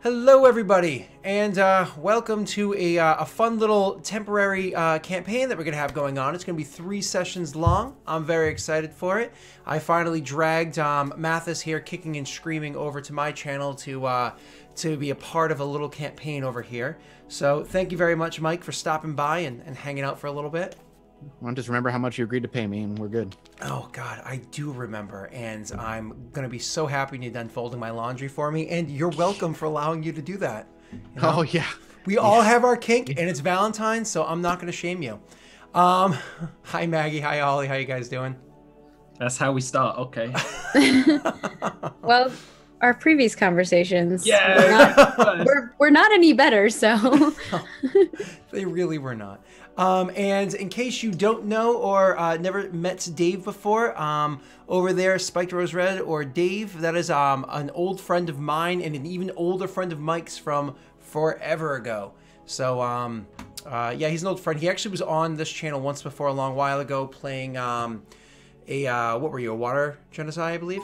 Hello, everybody, and uh, welcome to a, uh, a fun little temporary uh, campaign that we're going to have going on. It's going to be three sessions long. I'm very excited for it. I finally dragged um, Mathas here, kicking and screaming, over to my channel to uh, to be a part of a little campaign over here. So thank you very much, Mike, for stopping by and, and hanging out for a little bit. Well, just remember how much you agreed to pay me, and we're good. Oh God, I do remember, and I'm gonna be so happy you're done folding my laundry for me. And you're welcome for allowing you to do that. you know? Oh yeah. We all have our kink, and it's Valentine's, so I'm not gonna shame you. Um, hi Maggie, hi Ollie, how you guys doing? That's how we start. Okay. Well, our previous conversations. Yeah. We're not, we're, we're not any better, so. They really were not. Um, and in case you don't know or uh, never met Dave before, um, over there, Spiked Rose Red or Dave, that is um, an old friend of mine and an even older friend of Mike's from forever ago. So, um, uh, yeah, he's an old friend. He actually was on this channel once before, a long while ago, playing um, a uh, what were you, a water genasi, I believe.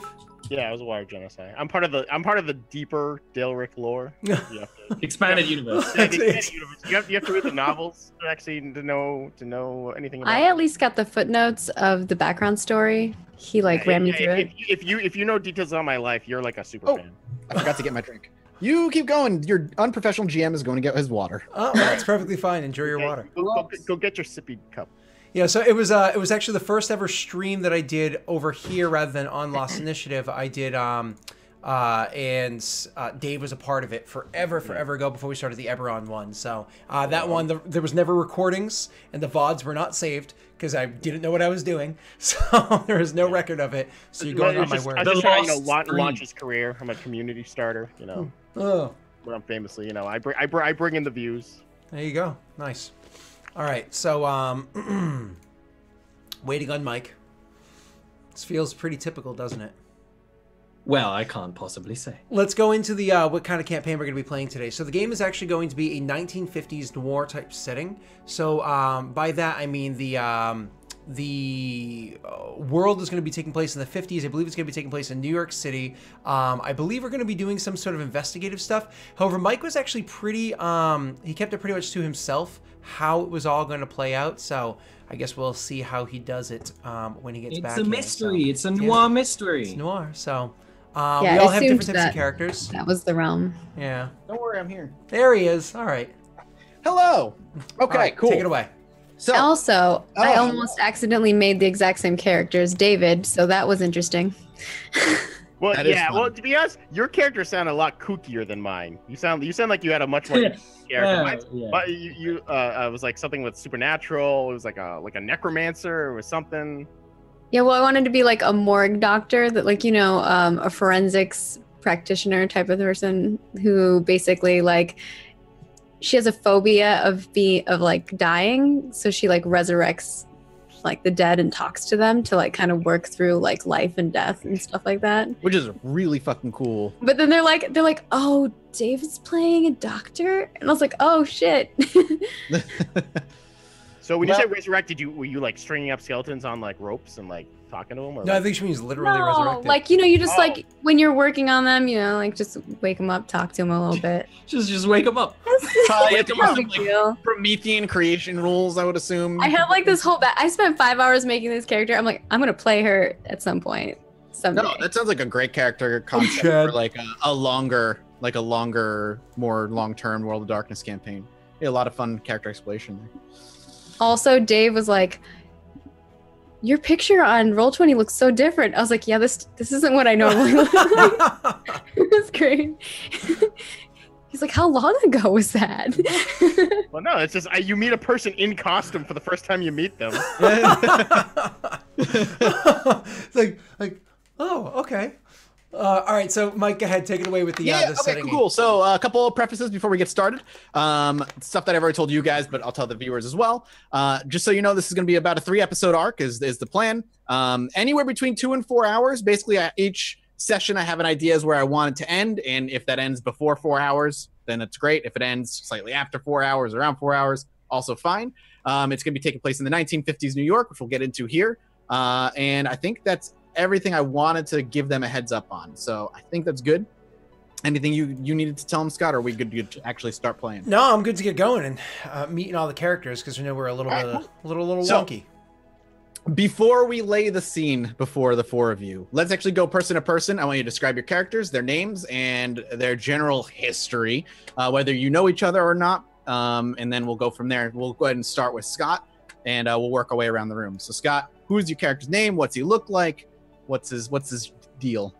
Yeah, it was a water genasi. I'm part of the I'm part of the deeper Daelric lore. To, Expanded universe. Yeah, expanded universe. you have, you have to read the novels to actually to know to know anything about. I at least got the footnotes of the background story. He like Yeah, ran me through if, it. If you if you know details on my life, you're like a super Oh. fan. I forgot to get my drink. You keep going. Your unprofessional GM is going to get his water. Oh, that's perfectly fine. Enjoy your Okay, water. Go, go, go get your sippy cup. Yeah, so it was uh it was actually the first ever stream that I did over here rather than on Lost Initiative. I did um uh and uh, Dave was a part of it forever forever ago before we started the Eberron one. So uh, that one the, there was never recordings and the vods were not saved because I didn't know what I was doing. So there is no record of it. So you're going I on was my just, word. I was The just trying to you know, launch, launch his career. I'm a community starter. You know, Oh, but I'm famously, you know, I bring I, br- I bring in the views. there you go. Nice. All right. So um waiting on Mike. This feels pretty typical, doesn't it? Well, I can't possibly say. Let's go into the uh, what kind of campaign we're going to be playing today. So the game is actually going to be a 1950s noir type setting. So um, by that I mean the um, the uh, world is going to be taking place in the 50s. I believe it's going to be taking place in New York City. Um, I believe we're going to be doing some sort of investigative stuff. However, Mike was actually pretty. Um, he kept it pretty much to himself how it was all going to play out. So I guess we'll see how he does it um, when he gets It's back. It's a here. mystery. So, It's a yeah, noir mystery. It's noir. So. Uh, Yeah, we I all have different types of characters. That was the realm. Yeah. Don't worry, I'm here. There he is. All right. Hello. Okay, All right, cool. Take it away. So, Also, I Oh. almost accidentally made the exact same character as David, so that was interesting. Well, That is yeah. Well, to be honest, your character sounded a lot kookier than mine. You sound you sound like you had a much more Yeah. interesting character. Yeah, Mine's- yeah. But you, you uh, uh, was like something with supernatural. It was like a like a necromancer or something. Yeah, well, I wanted to be like a morgue doctor that, like, you know, um, a forensics practitioner type of person who basically like she has a phobia of be of like dying, so she like resurrects like the dead and talks to them to like kind of work through like life and death and stuff like that. which is really fucking cool. But then they're like, they're like, oh, David's playing a doctor, and I was like, oh shit. So when Well- you say resurrected, you were you like stringing up skeletons on like ropes and like talking to them? Or, No, I think she means literally no, resurrected. like you know, you just Oh. like when you're working on them, you know, like just wake them up, talk to them a little bit. Just, just wake them up. Try It's it, no some, like. Promethean creation rules, I would assume. I have like this whole. Ba- I spent five hours making this character. I'm like, I'm gonna play her at some point. Someday. No, that sounds like a great character concept for like a, a longer, like a longer, more long-term World of Darkness campaign. Yeah, a lot of fun character exploration there. Also, Dave was like, "Your picture on Roll Twenty looks so different." I was like, "Yeah, this this isn't what I normally look like." it was great. He's like, "How long ago was that?" Well, no, it's just uh, you meet a person in costume for the first time you meet them. it's like, like, oh, okay. Uh, all right, so Mike, go ahead, take it away with the, uh, yeah, the okay, setting. cool, cool. So uh, a couple of prefaces before we get started. Um, stuff that I've already told you guys, but I'll tell the viewers as well. Uh, just so you know, this is going to be about a three-episode arc. Is is the plan? Um, anywhere between two and four hours. Basically, at each session, I have an idea as where I want it to end, and if that ends before four hours, then it's great. If it ends slightly after four hours, around four hours, also fine. Um, it's going to be taking place in the 1950s New York, which we'll get into here. Uh, and I think that's everything I wanted to give them a heads up on. So I think that's good. Anything you you needed to tell them, Scott? Or are we good to actually start playing? No, I'm good to get going and uh, meeting all the characters because we know we're a little All bit, right, a little, little So- wonky. Before we lay the scene before the four of you, let's actually go person to person. I want you to describe your characters, their names, and their general history, uh, whether you know each other or not. Um, and then we'll go from there. We'll go ahead and start with Scott, and uh, we'll work our way around the room. So, Scott, who's your character's name? What's he look like? What's his What's his deal?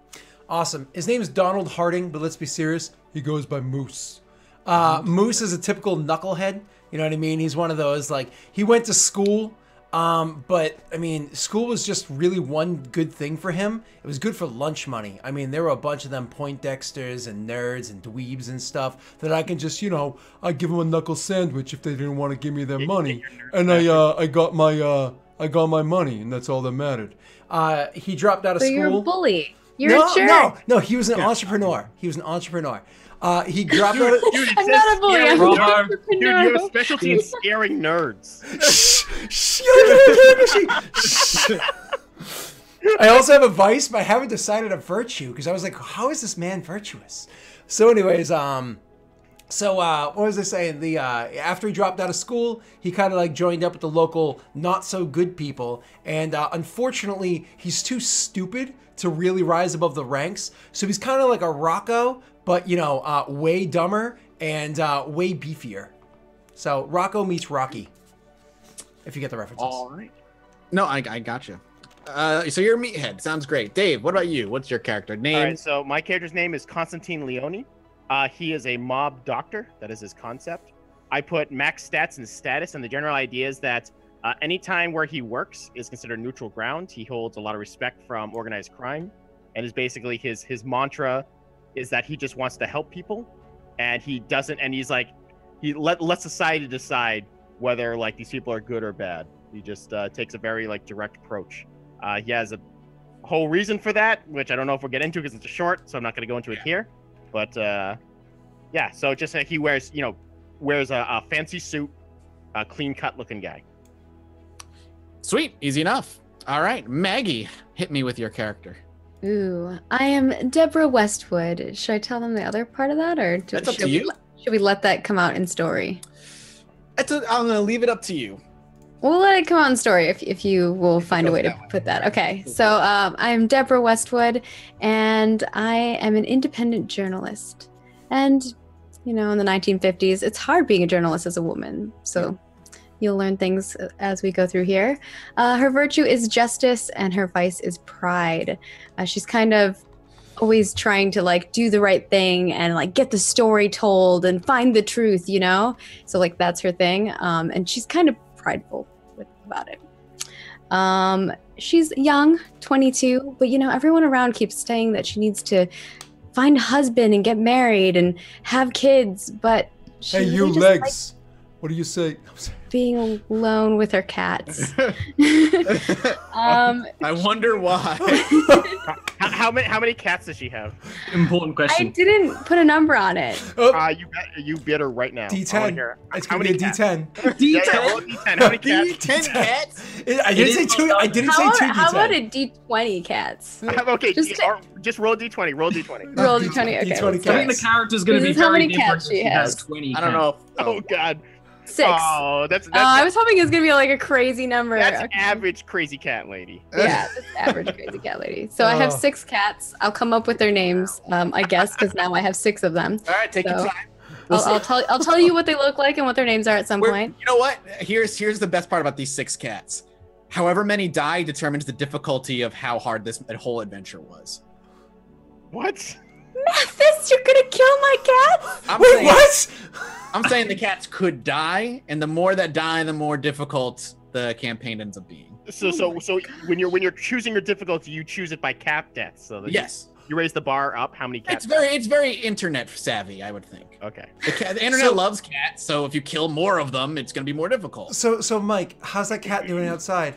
Awesome. His name is Donald Harding, but let's be serious. He goes by Moose. Uh, Moose is a typical knucklehead. You know what I mean? He's one of those like he went to school, um, but I mean, school was just really one good thing for him. It was good for lunch money. I mean, there were a bunch of them Poindexters and nerds and dweebs and stuff that I can just, you know, I give them a knuckle sandwich if they didn't want to give me their money, and I, uh, I got my, uh, I got my money, and that's all that mattered. Uh, he dropped out of So school. you're a bully. You're no, a jerk. no, no. He was an entrepreneur. He was an entrepreneur. Uh, he dropped out. Of, Dude, I'm not a bully. I'm an Bravo. nerds. Dude, you have a entrepreneur. specialty in scaring nerds. Shh, shh, you don't get Shh. I also have a vice, but I haven't decided a virtue because I was like, how is this man virtuous? So, anyways, um, so uh, what was I saying? The uh, after he dropped out of school, he kind of like joined up with the local not so good people, and uh, unfortunately, he's too stupid to really rise above the ranks. So he's kind of like a Rocco, but you know, uh, way dumber and uh, way beefier. So Rocco meets Rocky, if you get the references. All right. No, I, I got you. Uh, so you're a meathead. Sounds great. Dave, what about you? What's your character name? All right, so my character's name is Constantine Leone. Uh, he is a mob doctor. That is his concept. I put max stats and status, and the general idea is that uh, anytime where he works is considered neutral ground. He holds a lot of respect from organized crime, and is basically his his mantra is that he just wants to help people, and he doesn't. And he's like, he let let society decide whether like these people are good or bad. He just uh, takes a very like direct approach. Uh, he has a whole reason for that, which I don't know if we'll get into because it's a short, so I'm not going to go into it here. But uh, yeah, so just uh, he wears, you know, wears a, a fancy suit, a clean cut looking guy. Sweet, easy enough. All right, Maggie, hit me with your character. Ooh, I am Deborah Westwood. Should I tell them the other part of that, or do, That's up should to we you. let- should we let that come out in story? It's a, I'm gonna leave it up to you. We'll let it come out in story if, if you will find a way to that put that. Okay, so um, I'm Deborah Westwood, and I am an independent journalist. And, you know, in the 1950s, it's hard being a journalist as a woman. So you'll learn things as we go through here. Uh, her virtue is justice, and her vice is pride. Uh, she's kind of always trying to like do the right thing and like get the story told and find the truth you know so like that's her thing um and she's kind of prideful about it um she's young 22 but you know everyone around keeps saying that she needs to find a husband and get married and have kids but she Hey, you really likes legs. What do you say? I'm sorry. being alone with her cats um I wonder why. How, how many how many cats does she have? Important question. i didn't put a number on it Oh, Uh, you bet you bid her right now. D10. it's how gonna be a many? D10. Yeah, yeah, roll a D10. How many cats? Ten cats. I didn't is say two. I didn't how, say about, two how about D10. a d20 cats okay, Just just, to- just roll a D20. Roll a D20. roll D- d20 okay D20 let's I think it. the character's going to This be is how many cats she she has has. 20 I don't know. Oh God. Six Oh, that's that's, Oh, I was hoping it was gonna be like a crazy number. that's Okay. average crazy cat lady. Yeah, that's average crazy cat lady. So I have Oh. six cats. I'll come up with their names, um, I guess, because now I have six of them. All right, take So- your time. I'll, I'll tell I'll tell you what they look like and what their names are at some We're- point. You know what? Here's here's the best part about these six cats. However many die determines the difficulty of how hard this whole adventure was. What? Mathas, you're gonna kill my cat? I'm Wait, saying, what? I'm saying the cats could die, and the more that die, the more difficult the campaign ends up being. So so oh so when you're when you're choosing your difficulty, you choose it by cap death. So that Yes, you, raise the bar up. How many cats? it's very it's very internet savvy, I would think. Okay. The, cat, the internet So- loves cats, so if you kill more of them, it's going to be more difficult. So, so Mike, how's that cat doing outside?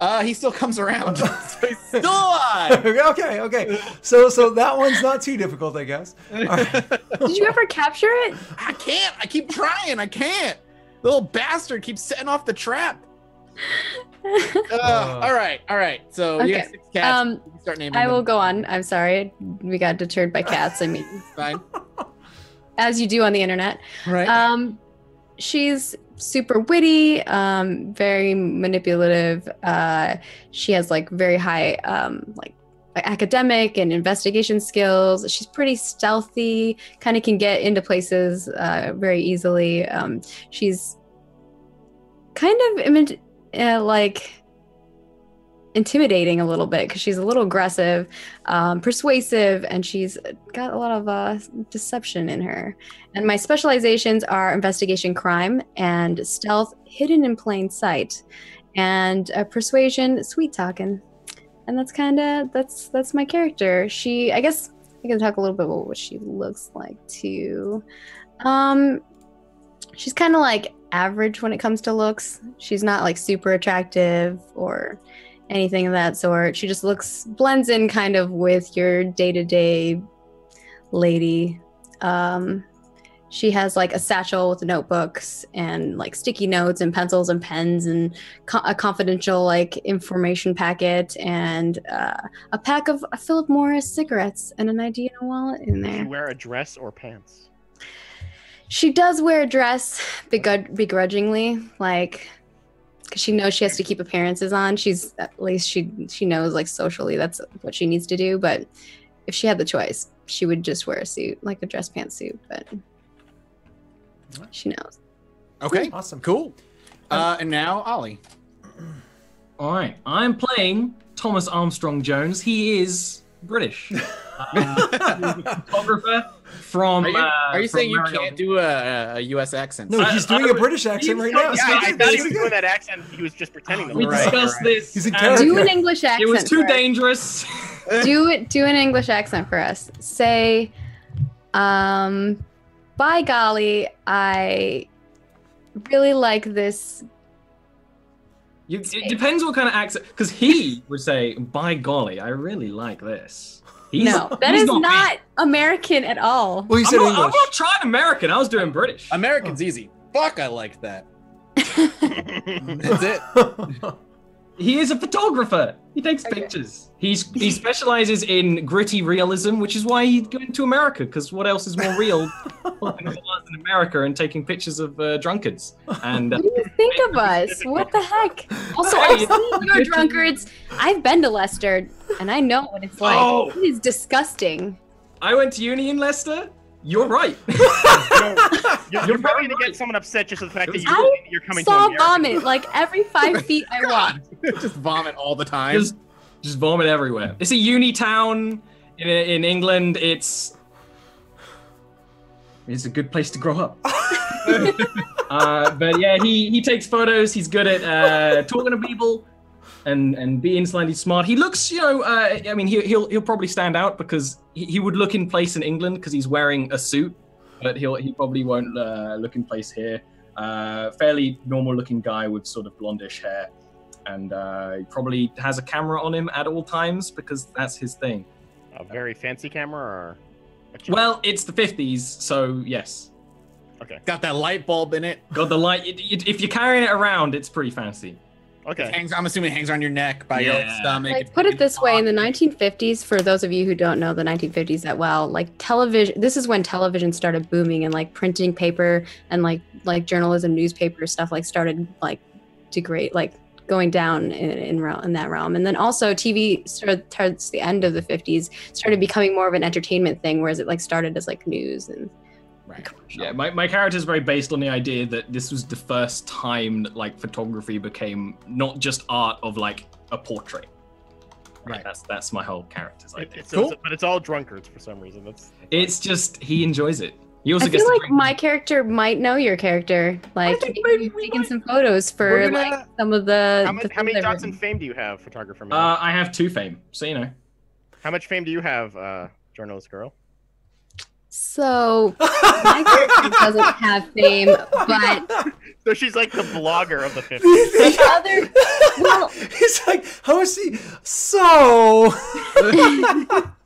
Uh, he still comes around. so he's still alive. okay, okay. So, so that one's not too difficult, I guess. All right. Did you ever capture it? I can't. I keep trying. I can't. The little bastard keeps setting off the trap. Uh, all right, all right. So you got Okay. six cats. Um, start naming I will them. go on. I'm sorry. We got deterred by cats. I mean, Fine. as you do on the internet. Right. Um, she's super witty, um, very manipulative. Uh, she has like very high um, like academic and investigation skills. She's pretty stealthy, kind of can get into places uh, very easily. Um, she's kind of uh, like intimidating a little bit because she's a little aggressive, um, persuasive, and she's got a lot of uh, deception in her. And my specializations are investigation crime and stealth hidden in plain sight and uh, persuasion sweet talking. And that's kind of that's that's my character. She I guess I can talk a little bit about what she looks like too. Um she's kind of like average when it comes to looks. She's not like super attractive or anything of that sort. She just looks blends in kind of with your day-to-day lady. Um she has like a satchel with notebooks and like sticky notes and pencils and pens and co- a confidential like information packet and uh, a pack of Philip Morris cigarettes and an ID and a wallet in Does she wear a dress or pants? She does wear a dress begud- begrudgingly, like because she knows she has to keep appearances on. She's at least she she knows like socially that's what she needs to do. But if she had the choice, she would just wear a suit, like a dress pantsuit. But she knows. okay. Awesome. Cool. Uh, and now Ollie. All right, I'm playing Thomas Armstrong Jones. He is British. Uh, he's a photographer from. Are you, uh, are you from saying you Marion- can't do a, a U.S. accent? No, I- he's doing a British accent right now. Yeah, so I he thought he was doing that accent. He was just pretending. to We. Right, discussed right. this. He's in character. Do an English accent. It was too dangerous. do it do an english accent for us say um by golly i really like this You, it depends what kind of accent, because he would say, "By golly, I really like this." He's, no that he's is me. not american at all Well, he I'm said not, I'm not trying American. I was doing British. American's easy. Fuck, I liked that. That's it. He is a photographer. He takes Okay. pictures. He's he specializes in gritty realism, which is why he's going to America. Because what else is more real than in America and taking pictures of uh, drunkards? And uh, what do you think of us what the heck also Hey, i've seen your drunkards i've been to leicester and i know what it's like Oh. it is disgusting I went to uni in Leicester. You're right. You're, you're probably gonna get someone upset just for the fact that I you, you're coming to saw vomit like every five feet i walked just vomit all the time. just just vomit everywhere. It's a uni town in, in England. It's it's a good place to grow up. uh, but yeah, he he takes photos. He's good at uh, talking to people and and being slightly smart. He looks, you know, uh, I mean, he, he'll he'll probably stand out because he, he would look in place in England because he's wearing a suit, but he'll he probably won't uh, look in place here. Uh, fairly normal looking guy with sort of blondish hair, and uh, he probably has a camera on him at all times because that's his thing. A very fancy camera or Well, it's the 50s, so yes. Okay. Got that light bulb in it. Got the light. It, it, if you're carrying it around, it's pretty fancy. It okay. hangs, I'm assuming it hangs around your neck by your stomach. like put it this way in the 1950s for those of you who don't know the 1950s that well like television this is when television started booming and like printing paper and like like journalism newspaper stuff like started like degrade like going down in in, rel- in that realm and then also tv started towards the end of the 50s started becoming more of an entertainment thing whereas it like started as like news and Right. Yeah, my, my character is very based on the idea that this was the first time that like photography became not just art of like a portrait. Right. That's that's my whole character's It- idea. it's, Cool. but it's all drunkards for some reason. That's It's just he enjoys it. He also i gets feel like my character might know your character like think maybe maybe we taken might- some photos for gonna- like some of the how, much, the how many things dots in fame do you have, photographer man? Uh, I have two fame, so you know. how much fame do you have, uh, journalist girl? So my character doesn't have fame, but So she's like the blogger of the 50s. the other well, He's like, how is he? So.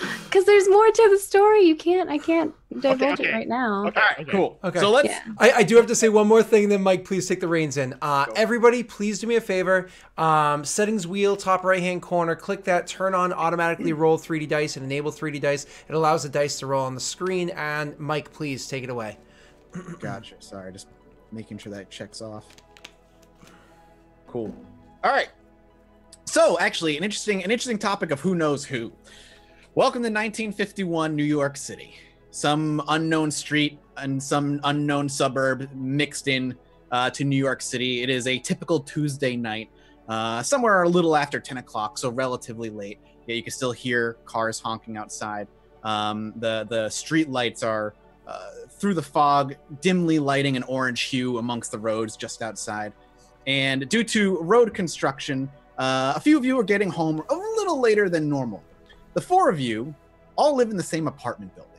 Because there's more to the story. You can't. I can't divulge okay. it right now. Okay, All right, cool. Okay. So let's. Yeah. I, I do have to say one more thing, then Mike, please take the reins in. Uh, everybody, please do me a favor. Um, settings wheel, top right hand corner, click that, turn on automatically roll 3D dice and enable 3D dice. It allows the dice to roll on the screen. And Mike, please take it away. Gotcha. Sorry, just making sure that checks off. Cool. All right. So, actually, an interesting, an interesting topic of who knows who. Welcome to 1951 New York City. Some unknown street and some unknown suburb mixed in uh, to New York City. It is a typical Tuesday night, uh, somewhere a little after 10 o'clock, so relatively late. Yeah, you can still hear cars honking outside. Um, the the street lights are uh, through the fog, dimly lighting an orange hue amongst the roads just outside. And due to road construction, uh, a few of you are getting home a little later than normal. The four of you all live in the same apartment building.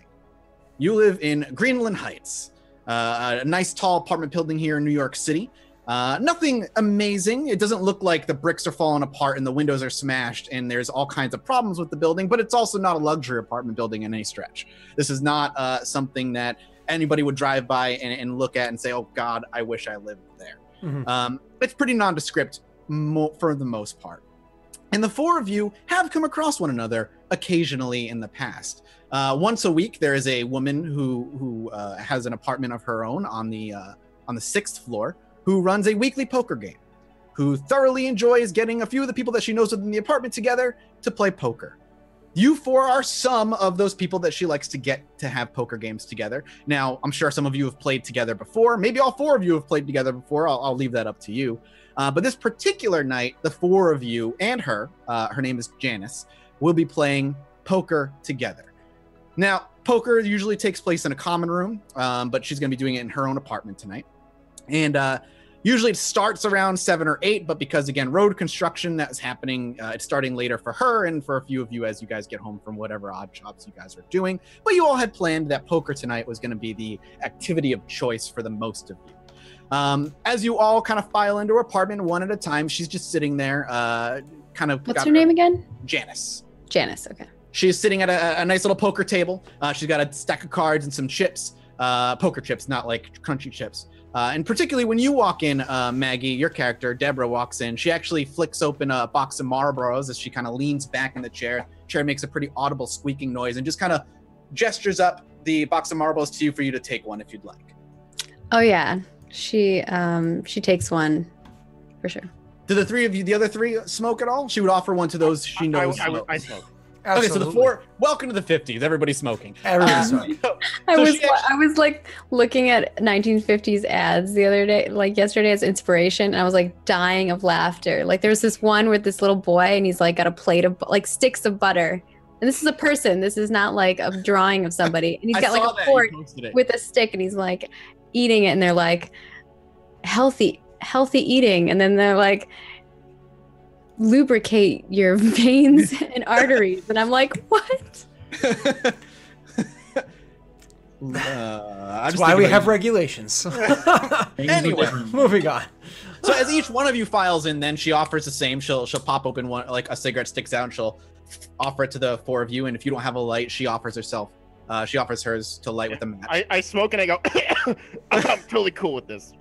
You live in Greenland Heights, uh, a nice tall apartment building here in New York City. Uh, nothing amazing. It doesn't look like the bricks are falling apart and the windows are smashed and there's all kinds of problems with the building, but it's also not a luxury apartment building in any stretch. This is not uh, something that anybody would drive by and, and look at and say, oh, God, I wish I lived there. Mhm. Um, it's pretty nondescript mo- for the most part. And the four of you have come across one another occasionally in the past. Uh, once a week, there is a woman who who uh, has an apartment of her own on the uh, on the sixth floor who runs a weekly poker game. Who thoroughly enjoys getting a few of the people that she knows within the apartment together to play poker. You four are some of those people that she likes to get to have poker games together. Now, I'm sure some of you have played together before. Maybe all four of you have played together before. I'll, I'll leave that up to you. Uh, but this particular night, the four of you and her, uh, her name is Janice, will be playing poker together. Now, poker usually takes place in a common room, um, but she's going to be doing it in her own apartment tonight. And uh, usually it starts around seven or eight, but because again, road construction that's happening, uh, it's starting later for her and for a few of you as you guys get home from whatever odd jobs you guys are doing. But you all had planned that poker tonight was going to be the activity of choice for the most of you. Um, as you all kind of file into her apartment one at a time, she's just sitting there, uh, kind of. What's her name again? Janice. Janice. Okay. She's sitting at a, a nice little poker table. Uh, she's got a stack of cards and some chips, uh, poker chips, not like crunchy chips. Uh, and particularly when you walk in, uh, Maggie, your character, Deborah, walks in. She actually flicks open a box of Marlboros as she kind of leans back in the chair. Chair makes a pretty audible squeaking noise and just kind of gestures up the box of Marlboros to you for you to take one if you'd like. Oh yeah. She um she takes one for sure. Do the three of you, the other three, smoke at all? She would offer one to those she knows. I, I, smoke. I smoke. okay, so the four. Welcome to the fifties. Everybody's smoking. Everybody's Um, smoking. I So was actually- I was like looking at 1950s ads the other day, like yesterday as inspiration, and I was like dying of laughter. Like there's this one with this little boy, and he's like got a plate of like sticks of butter, and this is a person. This is not like a drawing of somebody, and he's I got like a fork You posted it. with a stick, and he's like eating it, and they're like healthy, healthy eating, and then they're like lubricate your veins and arteries, and I'm like, what? Uh, I That's just why we about have you. regulations. Anyway. Moving on. So as each one of you files in, then she offers the same. She'll she'll pop open one like a cigarette sticks out. And she'll offer it to the four of you, and if you don't have a light, she offers herself. Uh, she offers hers to light with a match. I, I smoke and I go, I'm totally cool with this.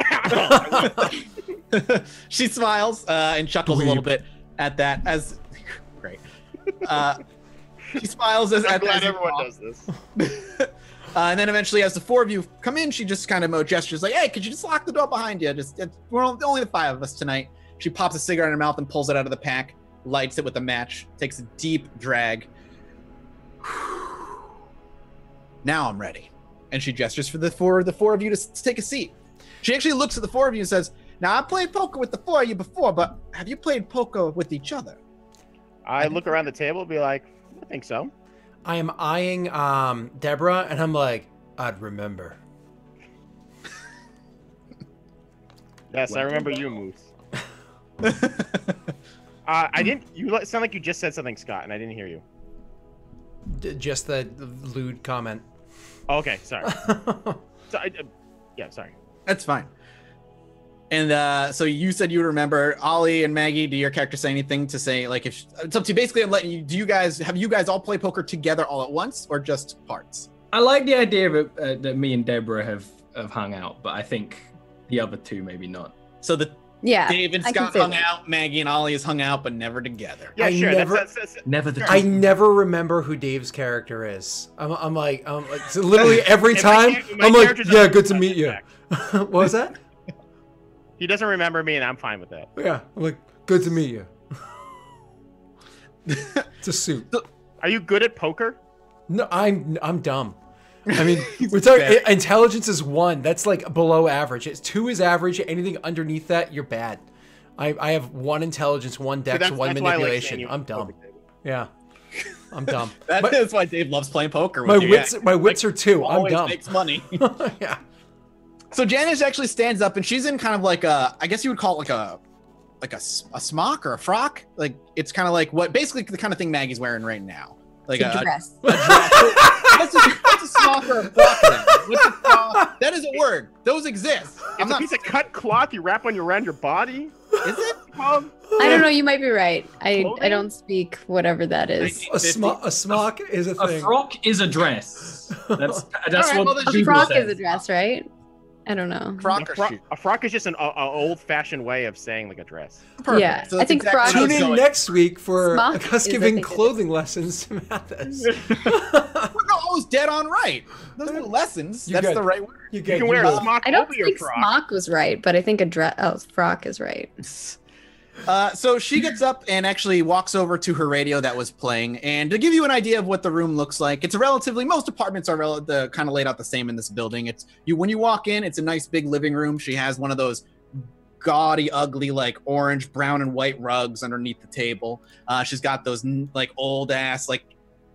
she smiles uh, and chuckles a little bit at that. As great, uh, she smiles as I'm at glad as everyone does this. uh, and then eventually, as the four of you come in, she just kind of gestures like, "Hey, could you just lock the door behind you? Just it's, we're only, only the five of us tonight." She pops a cigarette in her mouth and pulls it out of the pack, lights it with a match, takes a deep drag. Now I'm ready, and she gestures for the four the four of you to, s- to take a seat. She actually looks at the four of you and says, "Now I played poker with the four of you before, but have you played poker with each other?" I look around the table and be like, I think so. I am eyeing um, Deborah, and I'm like, I'd remember. Yes, I remember you, Moose. Uh, I didn't. You li- sound like you just said something, Scott, and I didn't hear you. D- just the lewd comment. Oh, okay, sorry. So I, uh, yeah, sorry. That's fine. And uh, so you said you remember Ollie and Maggie. Do your character say anything to say like if it's up to you? Basically, I'm letting you. Do you guys have you guys all play poker together all at once or just parts? I like the idea of it, uh, that me and Deborah have have hung out, but I think the other two maybe not. So the Yeah. Dave and Scott hung that. out. Maggie and Ollie has hung out, but never together. Yeah, I sure. never- That's, that's, that's, Never the I never remember who Dave's character is. I'm, I'm like, um, so literally every And my time my I'm like, yeah, good to meet you. fact. what was that? He doesn't remember me, and I'm fine with that. Yeah, I'm like, good to meet you. it's a suit. Are you good at poker? No, I'm I'm dumb. I mean, we're talking bad. intelligence is one. That's like below average. It's two is average. Anything underneath that, you're bad. I, I have one intelligence, one See, dex, that's- one that's why I like manipulation. I'm dumb. Yeah, I'm dumb. That my, is why Dave loves playing poker. With my you, wits, yeah. my wits are two. I'm dumb. makes money. yeah. So Janice actually stands up and she's in kind of like a, I guess you would call it like a, like a, s- a smock or a frock. Like it's kind of like what, basically the kind of thing Maggie's wearing right now. Like a, a dress. a dress. what's, a, what's a smock or a frock? then? What's a? That is a word. Those exist. I'm It's a not. piece of cut cloth you wrap on your around your body. Is it? Well, I don't know. You might be right. I I don't speak whatever that is. A, smo- a smock is a thing. A thing. frock is a dress. That's that's Alright, what well, A she- frock says. is a dress, right? I don't know. Frock a, or fro- a frock is just an a, a old-fashioned way of saying like a dress. Perfect. Yeah, So I that's think exactly frock what Tune in next week for Smock us giving think it is. clothing lessons to Mathas. We're not always dead on right. Those are lessons. You That's good. the right word. you You get can wear roll. a smock I don't over your think frock. smock was right, but I think a dress, oh, frock is right. Uh, so she gets up and actually walks over to her radio that was playing. And to give you an idea of what the room looks like, it's a relatively most apartments are rel- the kind of laid out the same in this building. It's you when you walk in, it's a nice big living room. She has one of those gaudy, ugly, like orange, brown, and white rugs underneath the table. Uh, she's got those like old ass, like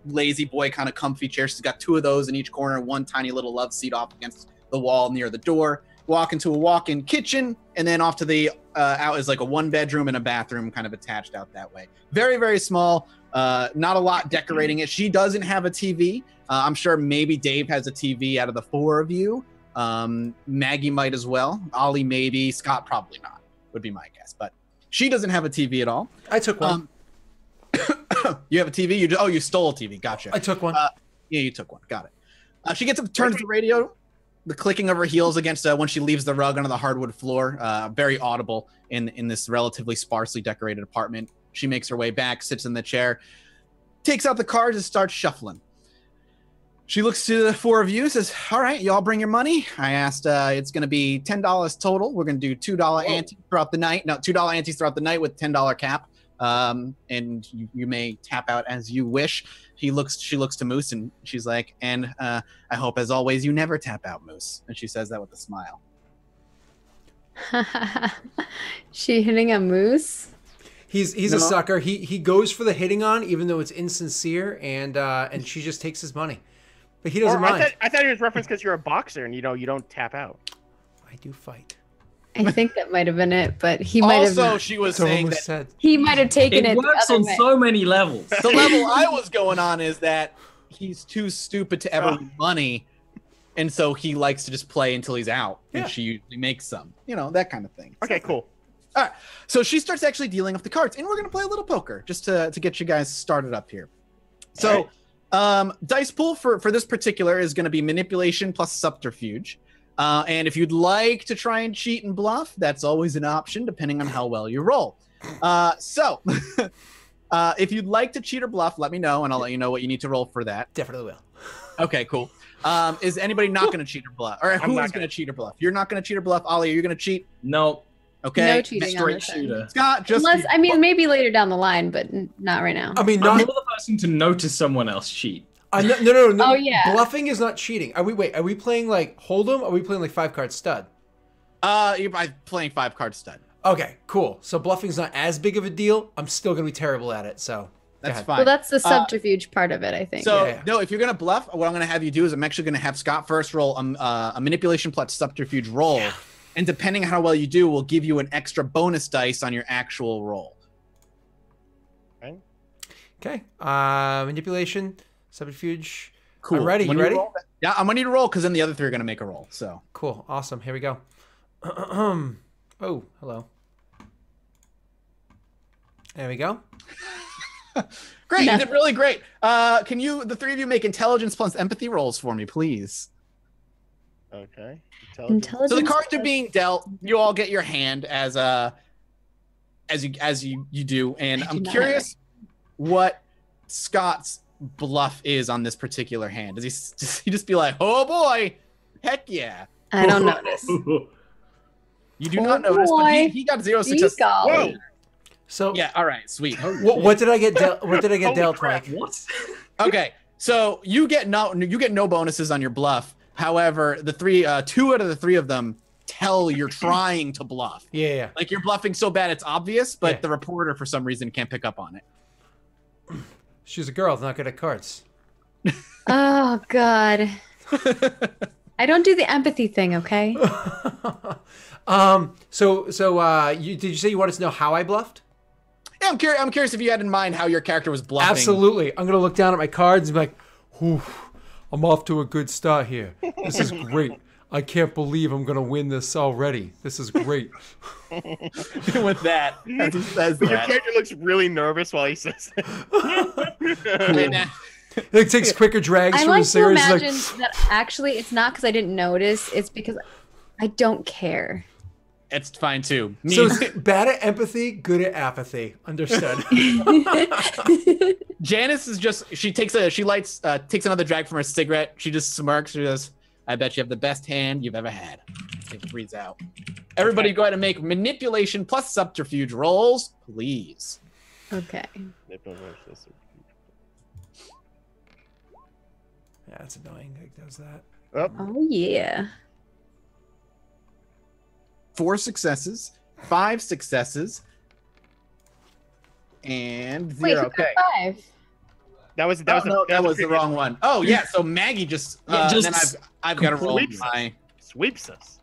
lazy boy kind of comfy chairs. She's got two of those in each corner, one tiny little love seat off against the wall near the door. Walk into a walk-in kitchen, and then off to the uh, out is like a one bedroom and a bathroom kind of attached out that way. Very, very small. Uh, not a lot decorating it. She doesn't have a TV. Uh, I'm sure maybe Dave has a TV out of the four of you. Um, Maggie might as well. Ollie maybe. Scott probably not. Would be my guess. But she doesn't have a TV at all. I took one. Um, you have a TV. You oh you stole a TV. Gotcha. I took one. uh, Yeah, you took one. Got it. Uh, she gets up, turns the radio, the clicking of her heels against uh, when she leaves the rug onto the hardwood floor. Uh, very audible in in this relatively sparsely decorated apartment. She makes her way back, sits in the chair, takes out the cards, and starts shuffling. She looks to the four of you, says, "All right, y'all bring your money." I asked, uh, "It's going to be ten dollars total. We're going to do two dollar ante throughout the night. No, two dollar antes throughout the night with ten dollar cap. Um, and you, you may tap out as you wish." He looks. She looks to Moose, and she's like, "And uh, I hope, as always, you never tap out, Moose." And she says that with a smile. she hitting a moose? He's he's a sucker. He he goes for the hitting on, even though it's insincere, and uh, and she just takes his money, but he doesn't Or I mind. thought, I thought it was reference because you're a boxer and you know you don't tap out. I do fight. I think that might have been it, but he might have. Also, she was saying that said. He might have taken it, It works on way. so many levels. the level I was going on is that he's too stupid to ever win money, and so he likes to just play until he's out, Yeah. and she usually makes some, you know, that kind of thing. Okay, cool. All right, so she starts actually dealing up the cards, and we're gonna play a little poker just to to get you guys started up here. So, um, dice pool for for this particular is gonna be manipulation plus subterfuge. Uh, and if you'd like to try and cheat and bluff, that's always an option depending on how well you roll. Uh, so, uh, if you'd like to cheat or bluff, let me know, and I'll let you know what you need to roll for that. Definitely will. Okay, cool. Um, is anybody not going to cheat or bluff? Or I'm not going gonna. cheat or bluff? You're not going to cheat or bluff. Ollie, are you going to cheat? No, Okay. No cheating on straight this end. shooter. Scott, just Unless, I mean, maybe later down the line, but not right now. I mean, I'm not. more the person to notice someone else cheat. Uh, no, no, no, no. Oh, yeah. Bluffing is not cheating. Are we? Wait. Are we playing like hold'em? Are we playing like five card stud? uh, you're playing five card stud. Okay, cool. So bluffing's not as big of a deal. I'm still gonna be terrible at it. So That's fine. well, that's the Uh, subterfuge part of it, I think. So Yeah, yeah. no, if you're gonna bluff, what I'm gonna have you do is I'm actually gonna have Scott first roll um, uh, a manipulation plus subterfuge roll, and depending on how well you do, we'll give you an extra bonus dice on your actual roll. Okay. Uh, manipulation, subterfuge. Cool. I'm ready. When You ready? roll yeah, I'm gonna need to roll because then the other three are gonna make a roll. So Cool. Awesome. Here we go. Oh, hello. There we go. Great, No. you did really great. Uh, can you, the three of you, make intelligence plus empathy rolls for me, please? Okay. Intelligence. Intelligence. So the cards are being dealt. You all get your hand as uh as you as you you do, and I I'm not curious what Scott's bluff is on this particular hand. Does he does he just be like, "Oh boy, heck yeah"? I don't notice. You do Oh not notice, but he, he got zero success. Whoa. So Yeah, all right, sweet. what, what did I get dealt? What did I get Holy dealt, crap. Mike? What? Okay, so you get no you get no bonuses on your bluff. However, the three uh two out of the three of them tell you're trying to bluff. Yeah, yeah. Like you're bluffing so bad it's obvious, but Yeah. the reporter for some reason can't pick up on it. She's a girl, not good at cards. Oh God. I don't do the empathy thing, okay? um. So, so, uh, you did you say you wanted to know how I bluffed? Yeah, I'm curious. I'm curious if you had in mind how your character was bluffing. Absolutely. I'm gonna look down at my cards and be like, "Whew, I'm off to a good start here. This is great. I can't believe I'm gonna win this already. This is great." with that. As he says Your character looks really nervous while he says that. And, uh, takes quicker drags I from like his to cigarettes. He's imagine that actually it's not because I didn't notice, it's because I don't care. it's fine too. Me, so bad at empathy, good at apathy. Understood. Janice is just she takes a she lights uh takes another drag from her cigarette. She just smirks. She goes, "I bet you have the best hand you've ever had." It breathes out. Everybody, go ahead and make manipulation plus subterfuge rolls, please. okay. yeah, it's annoying. It does that. Oh, Oh yeah. Four successes, five successes, and Wait, zero. who got okay. five? That was that Oh, was the- no, that that was was the wrong one. Oh yeah, so Maggie just, Yeah, uh, just then I've I've got to roll sweeps us. my. Sweeps us.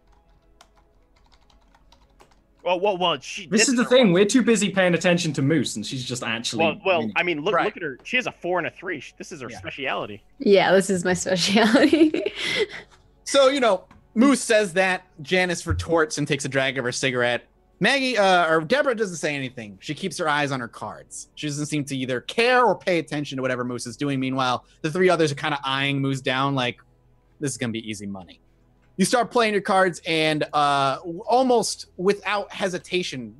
Well, well, well. She. This is the thing. one. We're too busy paying attention to Moose, and she's just actually. Well, well. I mean, look, Right. look at her. She has a four and a three. She- This is her Yeah. speciality. Yeah, this is my specialty. So you know, Moose says that Janice retorts and takes a drag of her cigarette. Maggie uh, or Deborah doesn't say anything. She keeps her eyes on her cards. She doesn't seem to either care or pay attention to whatever Moose is doing. Meanwhile, the three others are kind of eyeing Moose down, like this is gonna be easy money. You start playing your cards, and uh, almost without hesitation,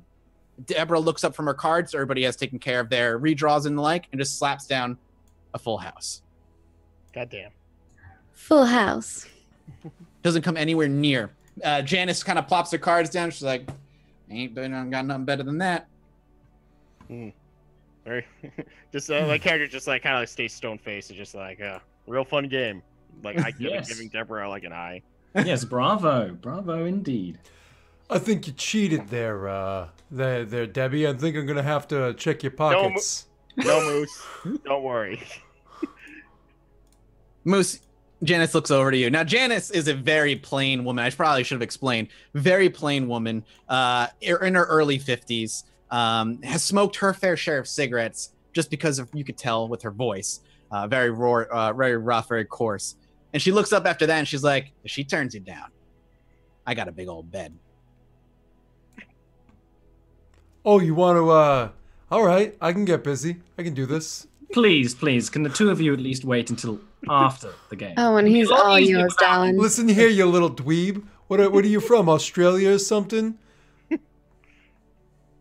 Deborah looks up from her cards. Everybody has taken care of their redraws and the like, and just slaps down a full house. Goddamn. Full house. doesn't come anywhere near. Uh, Janice kind of plops her cards down. She's like, "Ain't been got nothing better than that." Very. just uh, my character just like kind of like stays stone faced and just like uh, real fun game. Like I giving, Yes. giving Deborah like an eye. yes, bravo, bravo indeed. I think you cheated there, uh, there, there, Debbie. I think I'm gonna have to check your pockets. No moose. Don't worry. Moose, Janice looks over to you. Now, Janice is a very plain woman. I probably should have explained. Very plain woman, uh, in her early 50s, um, has smoked her fair share of cigarettes just because of, you could tell with her voice. Uh, very roar, uh, very rough, very coarse. And she looks up after that and she's like, if she turns you down, I got a big old bed. Oh, you want to? uh All right, I can get busy. I can do this. Please, please, can the two of you at least wait until after the game? Oh, and he's It's all yours, darling. Listen here, you little dweeb. What? Are, what are you from? Australia or something?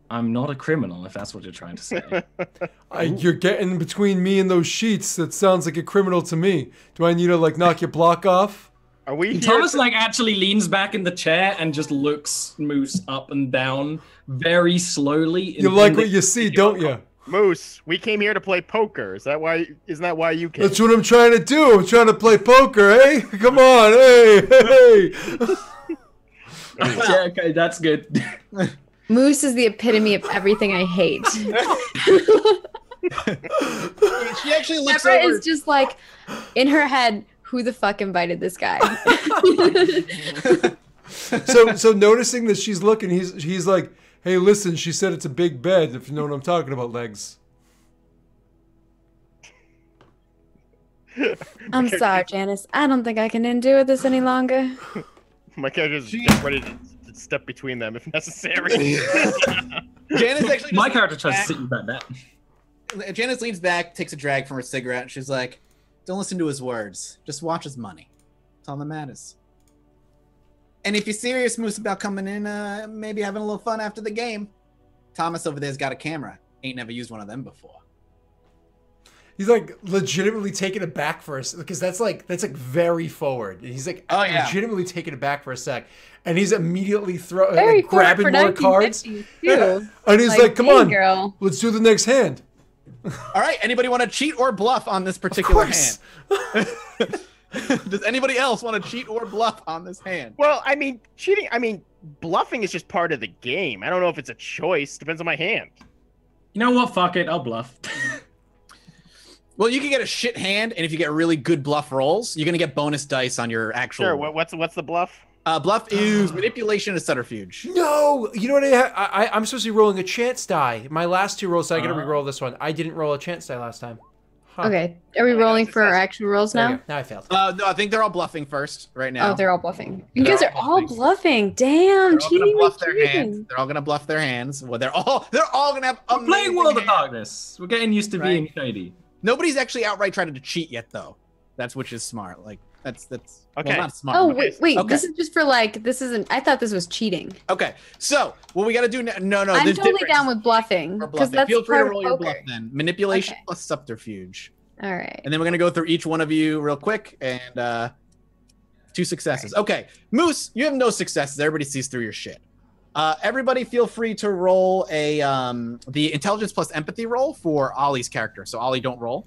I'm not a criminal, if that's what you're trying to say. I, you're getting between me and those sheets. That sounds like a criminal to me. Do I need to like knock your block off? Are we? Thomas to- like actually leans back in the chair and just looks Moose up and down very slowly. You like what you see, don't you? Moose, we came here to play poker. Is that why? Isn't that why you came? That's what I'm trying to do. I'm trying to play poker, eh? Come on, hey, hey. yeah, okay, that's good. Moose is the epitome of everything I hate. She actually looks Deborah over. is just like in her head, who the fuck invited this guy? so so noticing that she's looking, he's he's like, hey, listen, she said it's a big bed. If you know what I'm talking about, legs. I'm sorry, Janice. I don't think I can endure this any longer. My character's She- just ready to, to to step between them if necessary. Janice actually My character tries to sit you back down. Janice leans back, takes a drag from her cigarette, and she's like, "Don't listen to his words. Just watch his money. It's all that matters." And if you're serious, Moose, about coming in, uh, maybe having a little fun after the game, Thomas over there's got a camera. Ain't never used one of them before. He's like legitimately taken aback for us because that's like that's like very forward. He's like Oh, yeah. legitimately taken aback for a sec, and he's immediately throw Very like, grabbing more cards. 1950s, too. And he's like, "Come hey, on, girl. let's do the next hand." All right, anybody want to cheat or bluff on this particular course. hand? Does anybody else want to cheat or bluff on this hand? well, I mean, cheating. I mean, bluffing is just part of the game. I don't know if it's a choice. Depends on my hand. You know what? Fuck it. I'll bluff. Well, you can get a shit hand, and if you get really good bluff rolls, you're gonna get bonus dice on your actual. Sure. What, what's what's the bluff? Uh, bluff is manipulation and subterfuge. No, you know what? I, ha- I I'm supposed to be rolling a chance die. My last two rolls, so I got to Ah. re-roll this one. I didn't roll a chance die last time. Huh. Okay, are we rolling for our success. actual rolls now? we go. Now I failed. Uh, no, I think they're all bluffing first right now. Oh, they're all bluffing. You They're guys are all all bluffing. bluffing. Damn, They're all gonna bluff their hands. cheating. They're all gonna bluff their hands. Well, they're all they're all gonna have. We're playing amazing World of hands. Darkness. We're getting used to Right. being shady. Nobody's actually outright trying to cheat yet, though. That's which is smart. Like that's that's well, Okay. not smart. Oh but- wait, wait. Okay. This is just for like. This isn't. I thought this was cheating. Okay, so what we got to do now? No, no, I'm totally difference down with bluffing because bluffing. that's Feel free to roll of your bluff then. Manipulation Okay. plus subterfuge, All right. and then we're gonna go through each one of you real quick and uh two successes. Okay, Moose, you have no successes. Everybody sees through your shit. Uh, everybody, feel free to roll a um the intelligence plus empathy roll for Ollie's character. So Ollie, don't roll.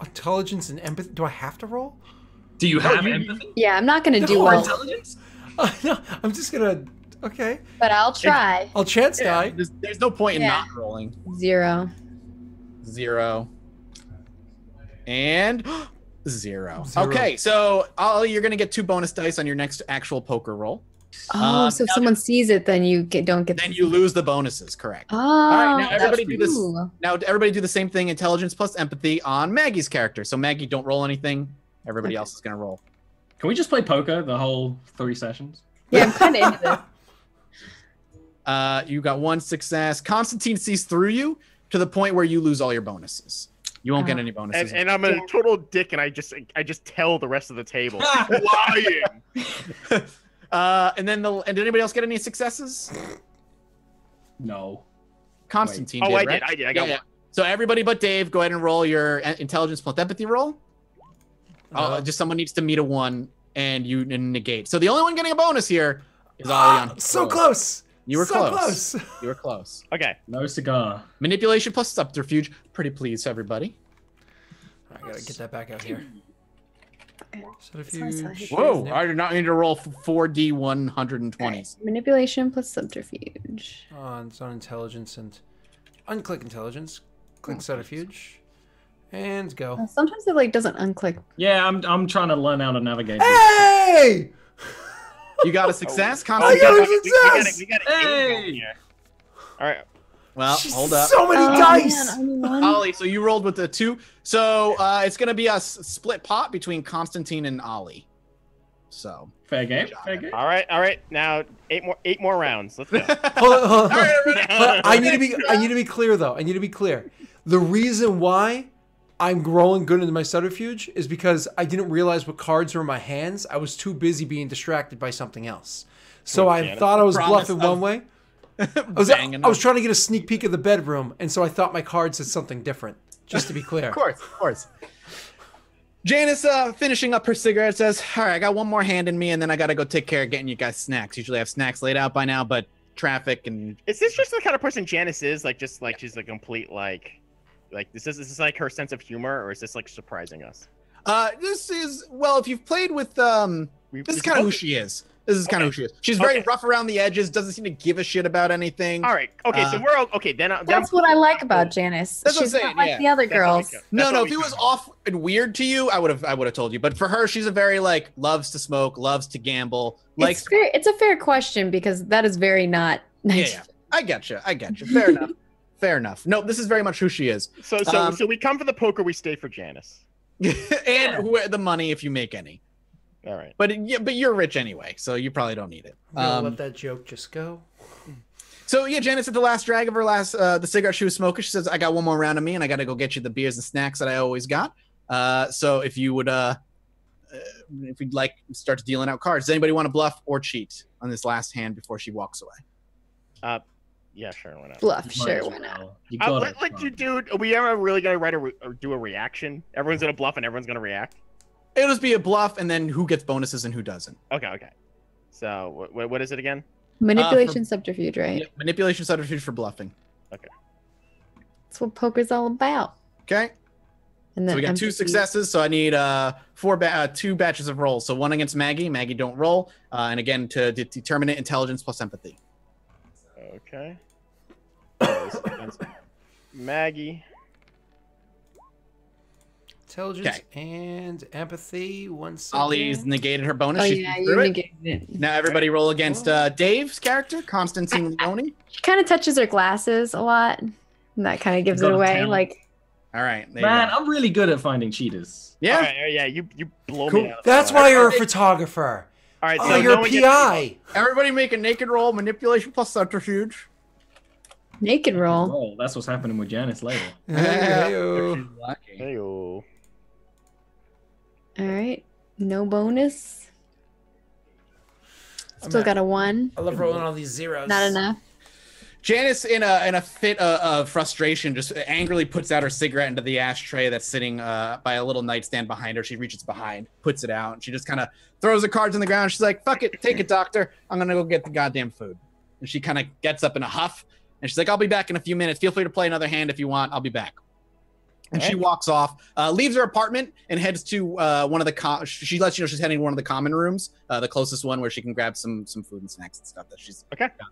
Intelligence and empathy. Do I have to roll? Do you No, have you- empathy? Yeah, I'm not gonna do well, intelligence? no, I'm just gonna. Okay, but I'll try. I'll chance die. There's, there's no point in not rolling. Zero. Zero. And zero. Zero. Okay, so Ollie, you're gonna get two bonus dice on your next actual poker roll. Oh, Um, so if now someone sees it, then you get don't get. Then you lose the bonuses, correct. Oh, right, now everybody do this. Now everybody do the same thing, intelligence plus empathy on Maggie's character. So Maggie, don't roll anything. Everybody Okay. else is gonna roll. Can we just play poker the whole three sessions? Yeah, I'm kind of into this. Uh, you got one success. Constantine sees through you to the point where you lose all your bonuses. You won't get Oh. any bonuses. and I'm a total dick, and I just I just tell the rest of the table lying. uh, and then the and did anybody else get any successes? No. Constantine. Oh, did, I right? did, I did, I got one. So everybody but Dave, go ahead and roll your uh, intelligence plus empathy roll. Uh, Oh, just someone needs to meet a one, and you negate. So the only one getting a bonus here is Ollie on. Ah, so close. You were so close. close. You were close. Okay. No cigar. Manipulation plus subterfuge. Pretty pleased, everybody. I gotta get that back out here. Okay. Subterfuge. Whoa! I did not need to roll four d one hundred and twenties. Manipulation plus subterfuge. On it's on intelligence and unclick intelligence. Oh, Click subterfuge. And go. Uh, Sometimes it like doesn't unclick. Yeah, I'm I'm trying to learn how to navigate. Hey! You got a success, Oh, I Constantine. got a we, we, we got success! it. We got it. Hey! Here. All right. Well, Jeez, hold up. So many Oh, dice. man. Ollie, so you rolled with the two. So uh, it's gonna be a split pot between Constantine and Ollie. So. Fair game. Fair game. All right. All right. Now eight more eight more rounds. Let's go. Hold on, hold on, right, on. everybody. But I need to be I need to be clear though. I need to be clear. The reason why I'm growing good into my subterfuge is because I didn't realize what cards were in my hands. I was too busy being distracted by something else. So I Janet. thought I was bluffing one way. I was, I Banging was trying to get a sneak peek of the bedroom, and so I thought my card said something different. Just to be clear. Of course, of course. Janice, uh, finishing up her cigarette, says, "All right, I got one more hand in me, and then I gotta go take care of getting you guys snacks. Usually, I have snacks laid out by now, but traffic and Is this just the kind of person Janice is? Like, just like she's a complete like, like this is this is like her sense of humor, or is this like surprising us? uh, this is well, if you've played with um, We, this is kind of who she is. This is kind of who she is. She's very Okay. rough around the edges. Doesn't seem to give a shit about anything. All right. Okay. so Uh, we're all, okay. Then, I- then That's what I like about Janice. That's what I'm saying, not like yeah. the other That's girls. do. No, no. If we it was off and weird to you, I would have, I would have told you. But for her, she's a very like loves to smoke, loves to gamble, likes. It's fair. It's a fair question because that is very not Yeah, nice. yeah. I get you. I get you. Fair enough. Fair enough. No, this is very much who she is, So so Um, so we come for the poker. We stay for Janice. and who the money if you make any. All right. But yeah, but you're rich anyway, so you probably don't need it. Um, let that joke just go. So yeah, Janice at the last drag of her last uh, the cigarette she was smoking. She says, "I got one more round of me, and I got to go get you the beers and snacks that I always got." Uh, so if you would, uh, uh, if we'd like, start dealing out cards. Does anybody want to bluff or cheat on this last hand before she walks away? Yeah, sure. Why not? Bluff, Might sure, as why not? well. You Uh, gotta let, let you do. Are we ever really gonna write a re- or do a reaction? Everyone's gonna bluff and everyone's gonna react. It'll just be a bluff, and then who gets bonuses and who doesn't. Okay, okay. So what, what is it again? Manipulation subterfuge, right? Yeah, manipulation subterfuge for bluffing. Okay. That's what poker's all about. Okay, And so then we got two successes. So I need uh four ba- uh, two batches of rolls. So one against Maggie. Maggie don't roll, uh, and again to de- determine it, intelligence plus empathy. Okay. This is against Maggie. Intelligence and empathy. One second. Ollie's negated her bonus. Oh She yeah, you negated it. Now everybody roll against uh, Dave's character, Constantine Leone. She kind of touches her glasses a lot. And that kind of gives it away. talent. Like All right, Man. I'm really good at finding cheaters. yeah. All right, yeah. You you blow Cool. me out. of That's the why you're a photographer. All right. Oh, so you're no a PI. Everybody make a naked roll, manipulation plus subterfuge. naked roll. Oh, that's what's happening with Janice later. Hey-o. She's lucky. Hey-o. All right, no bonus. Still got a one. I love rolling all these zeros. Not enough. Janice, in a in a fit of, of frustration, just angrily puts out her cigarette into the ashtray that's sitting uh, by a little nightstand behind her. She reaches behind, puts it out, and she just kind of throws the cards on the ground. She's like, "Fuck it, take it, doctor. I'm gonna go get the goddamn food." And she kind of gets up in a huff, and she's like, "I'll be back in a few minutes. Feel free to play another hand if you want. I'll be back." And she walks off, uh, leaves her apartment, and heads to uh, one of the. Com- she lets you know she's heading to one of the common rooms, uh, the closest one where she can grab some some food and snacks and stuff that she's Okay. got.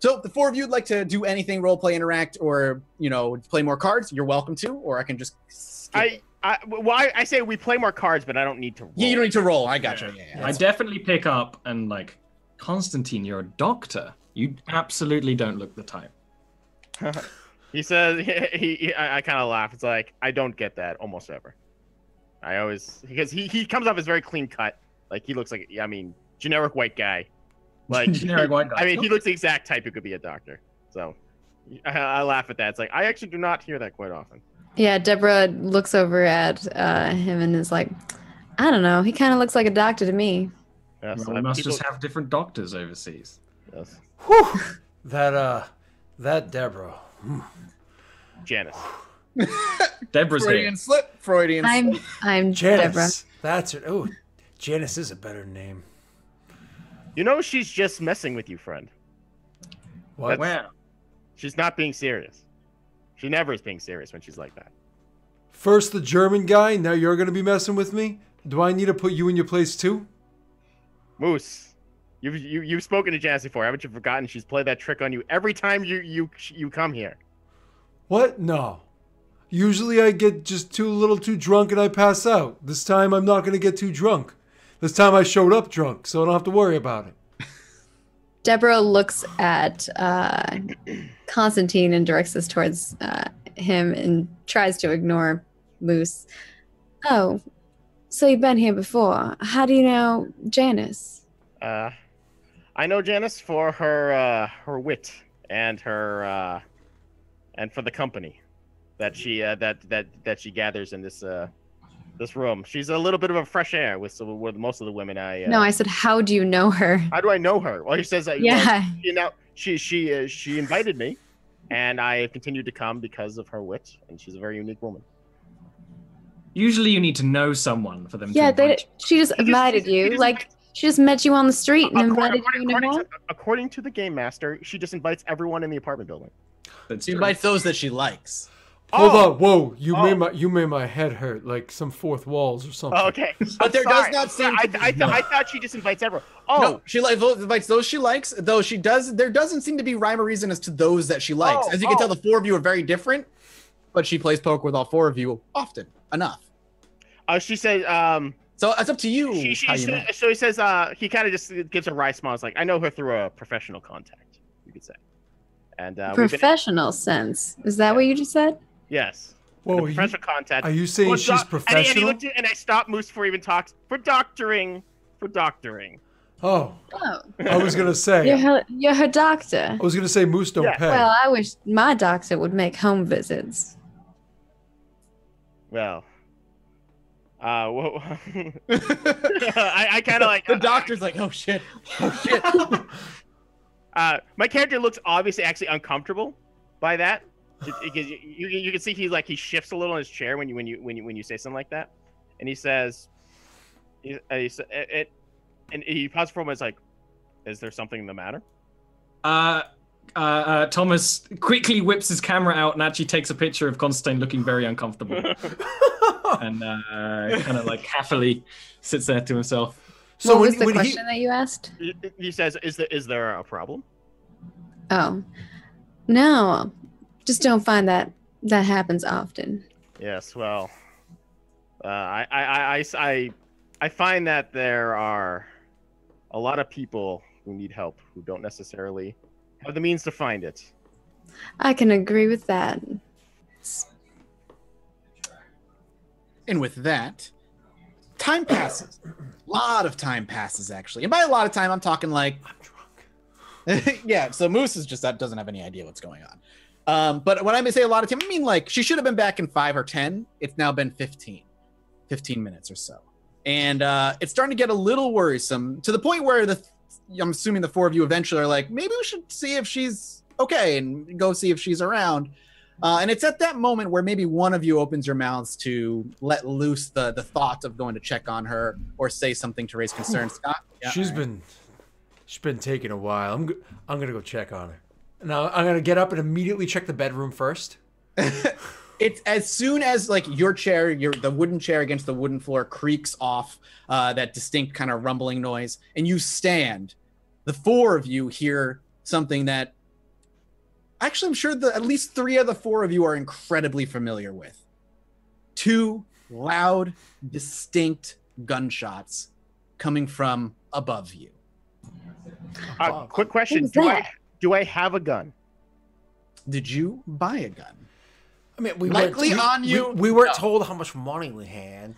So, the four of you would like to do anything, role play, interact, or you know, play more cards, you're welcome to, or I can just. Skip. I, I well, I, I say we play more cards, but I don't need to. Roll. yeah, you don't need to roll. I got you. Yeah, yeah, I that's- definitely pick up and like, Constantine, you're a doctor. You absolutely don't look the type. He says he. he I, I kind of laugh. It's like I don't get that almost ever. I always because he he comes off as very clean cut. Like he looks like I mean generic white guy. Like Generic white guy. I mean he looks the exact type who could be a doctor. So I, I laugh at that. It's like I actually do not hear that quite often. Yeah, Deborah looks over at uh, him and is like, I don't know. He kind of looks like a doctor to me. Yes, Well, we must people- just have different doctors overseas. yes. Whew. That uh, that Deborah. Janice. Deborah's here. Freudian slip. Freudian I'm slip. I'm Deborah. Janice. That's her. Oh, Janice is a better name. You know she's just messing with you, friend. What? Wow. She's not being serious. She never is being serious when she's like that. First the German guy, now you're gonna be messing with me? Do I need to put you in your place too? Moose, you've you, you've spoken to Janice before. Haven't you forgotten? She's played that trick on you every time you you you come here. What? No. Usually I get just too little too drunk and I pass out. This time I'm not gonna get too drunk. This time I showed up drunk, so I don't have to worry about it. Deborah looks at uh, Constantine and directs this towards uh, him and tries to ignore Moose. Oh, so you've been here before. How do you know Janice? Uh, I know Janice for her uh, her wit and her uh, and for the company that she uh, that that that she gathers in this uh, this room. She's a little bit of a fresh air with some, with most of the women. I uh, No, I said, how do you know her? how do I know her? Well, he says that well, Yeah. you know she she uh, she invited me, and I continued to come because of her wit, and she's a very unique woman. Usually you need to know someone for them Yeah, to they, she just She just- invited she you. just Like, she just met you on the street and According, invited you according, her according, to, according to the game master, she just invites everyone in the apartment building. you. She invites those that she likes. Hold Oh! on, whoa! You Oh. made my you made my head hurt like some fourth walls or something. Oh, okay, But I'm there does not seem I, to be- I, th- I thought she just invites everyone. Oh, No, she like those- invites those she likes. Though she does, there doesn't seem to be rhyme or reason as to those that she likes. Oh, as you can oh. tell, the four of you are very different, but she plays poker with all four of you often enough. uh, she said. Um, So it's up to you. she, she, how you so, so he says. Uh, he kind of just gives a wry smile. It's like I know her through a professional contact. You could say. And uh, we've been, Professional sense. Is that what you just said? Yes, Whoa, a you- professional contact. are you saying Well, she's doc- and he- And, he professional? looked at, and I stopped Moose before he even talks for doctoring. for doctoring. Oh, Oh, I was gonna say. you're her, you're her doctor. I was gonna say moose don't Yeah. pay. Well, I wish my doctor would make home visits. Well, uh, whoa. I, I kind of like the doctor's like, oh shit, oh shit. Uh, my character looks obviously actually uncomfortable by that because you, you, you can see he like he shifts a little in his chair when you when you when you when you say something like that, and he says, he, uh, he sa- it, it, and he pauses for a moment. It's like, is there something in the matter? Uh, uh, uh, Thomas quickly whips his camera out and actually takes a picture of Constantine looking very uncomfortable and uh, kind of like happily sits there to himself. so what when, was the when he question that you asked? he, he says, "Is there is there a problem?" Oh, no, just don't find that that happens often. Yes. Well, uh, I, I, I, I, I, I find that there are a lot of people who need help who don't necessarily have the means to find it. I can agree with that. And with that, time passes. A lot of time passes, actually. And by a lot of time, I'm talking like, I'm drunk. yeah. So Moose is just that doesn't have any idea what's going on. Um, but when I may say a lot of time, I mean like she should have been back in five or ten. It's now been 15, 15 minutes or so, and uh, it's starting to get a little worrisome to the point where the I'm assuming the four of you eventually are like, maybe we should see if she's okay and go see if she's around. Uh, and it's at that moment where maybe one of you opens your mouths to let loose the the thought of going to check on her or say something to raise concern. Scott, Yeah, she's right. been she's been taking a while. I'm I'm gonna go check on her. Now I'm gonna get up and immediately check the bedroom first. it's as soon as like your chair, your the wooden chair against the wooden floor creaks off uh, that distinct kind of rumbling noise, and you stand. The four of you hear something that actually I'm sure the at least three of the four of you are incredibly familiar with. Two loud, distinct gunshots coming from above you. Uh, quick question: Do I that? Do I have a gun? Did you buy a gun? I mean, we Likely weren't, on we- you. We, weren't No. told how much money we had.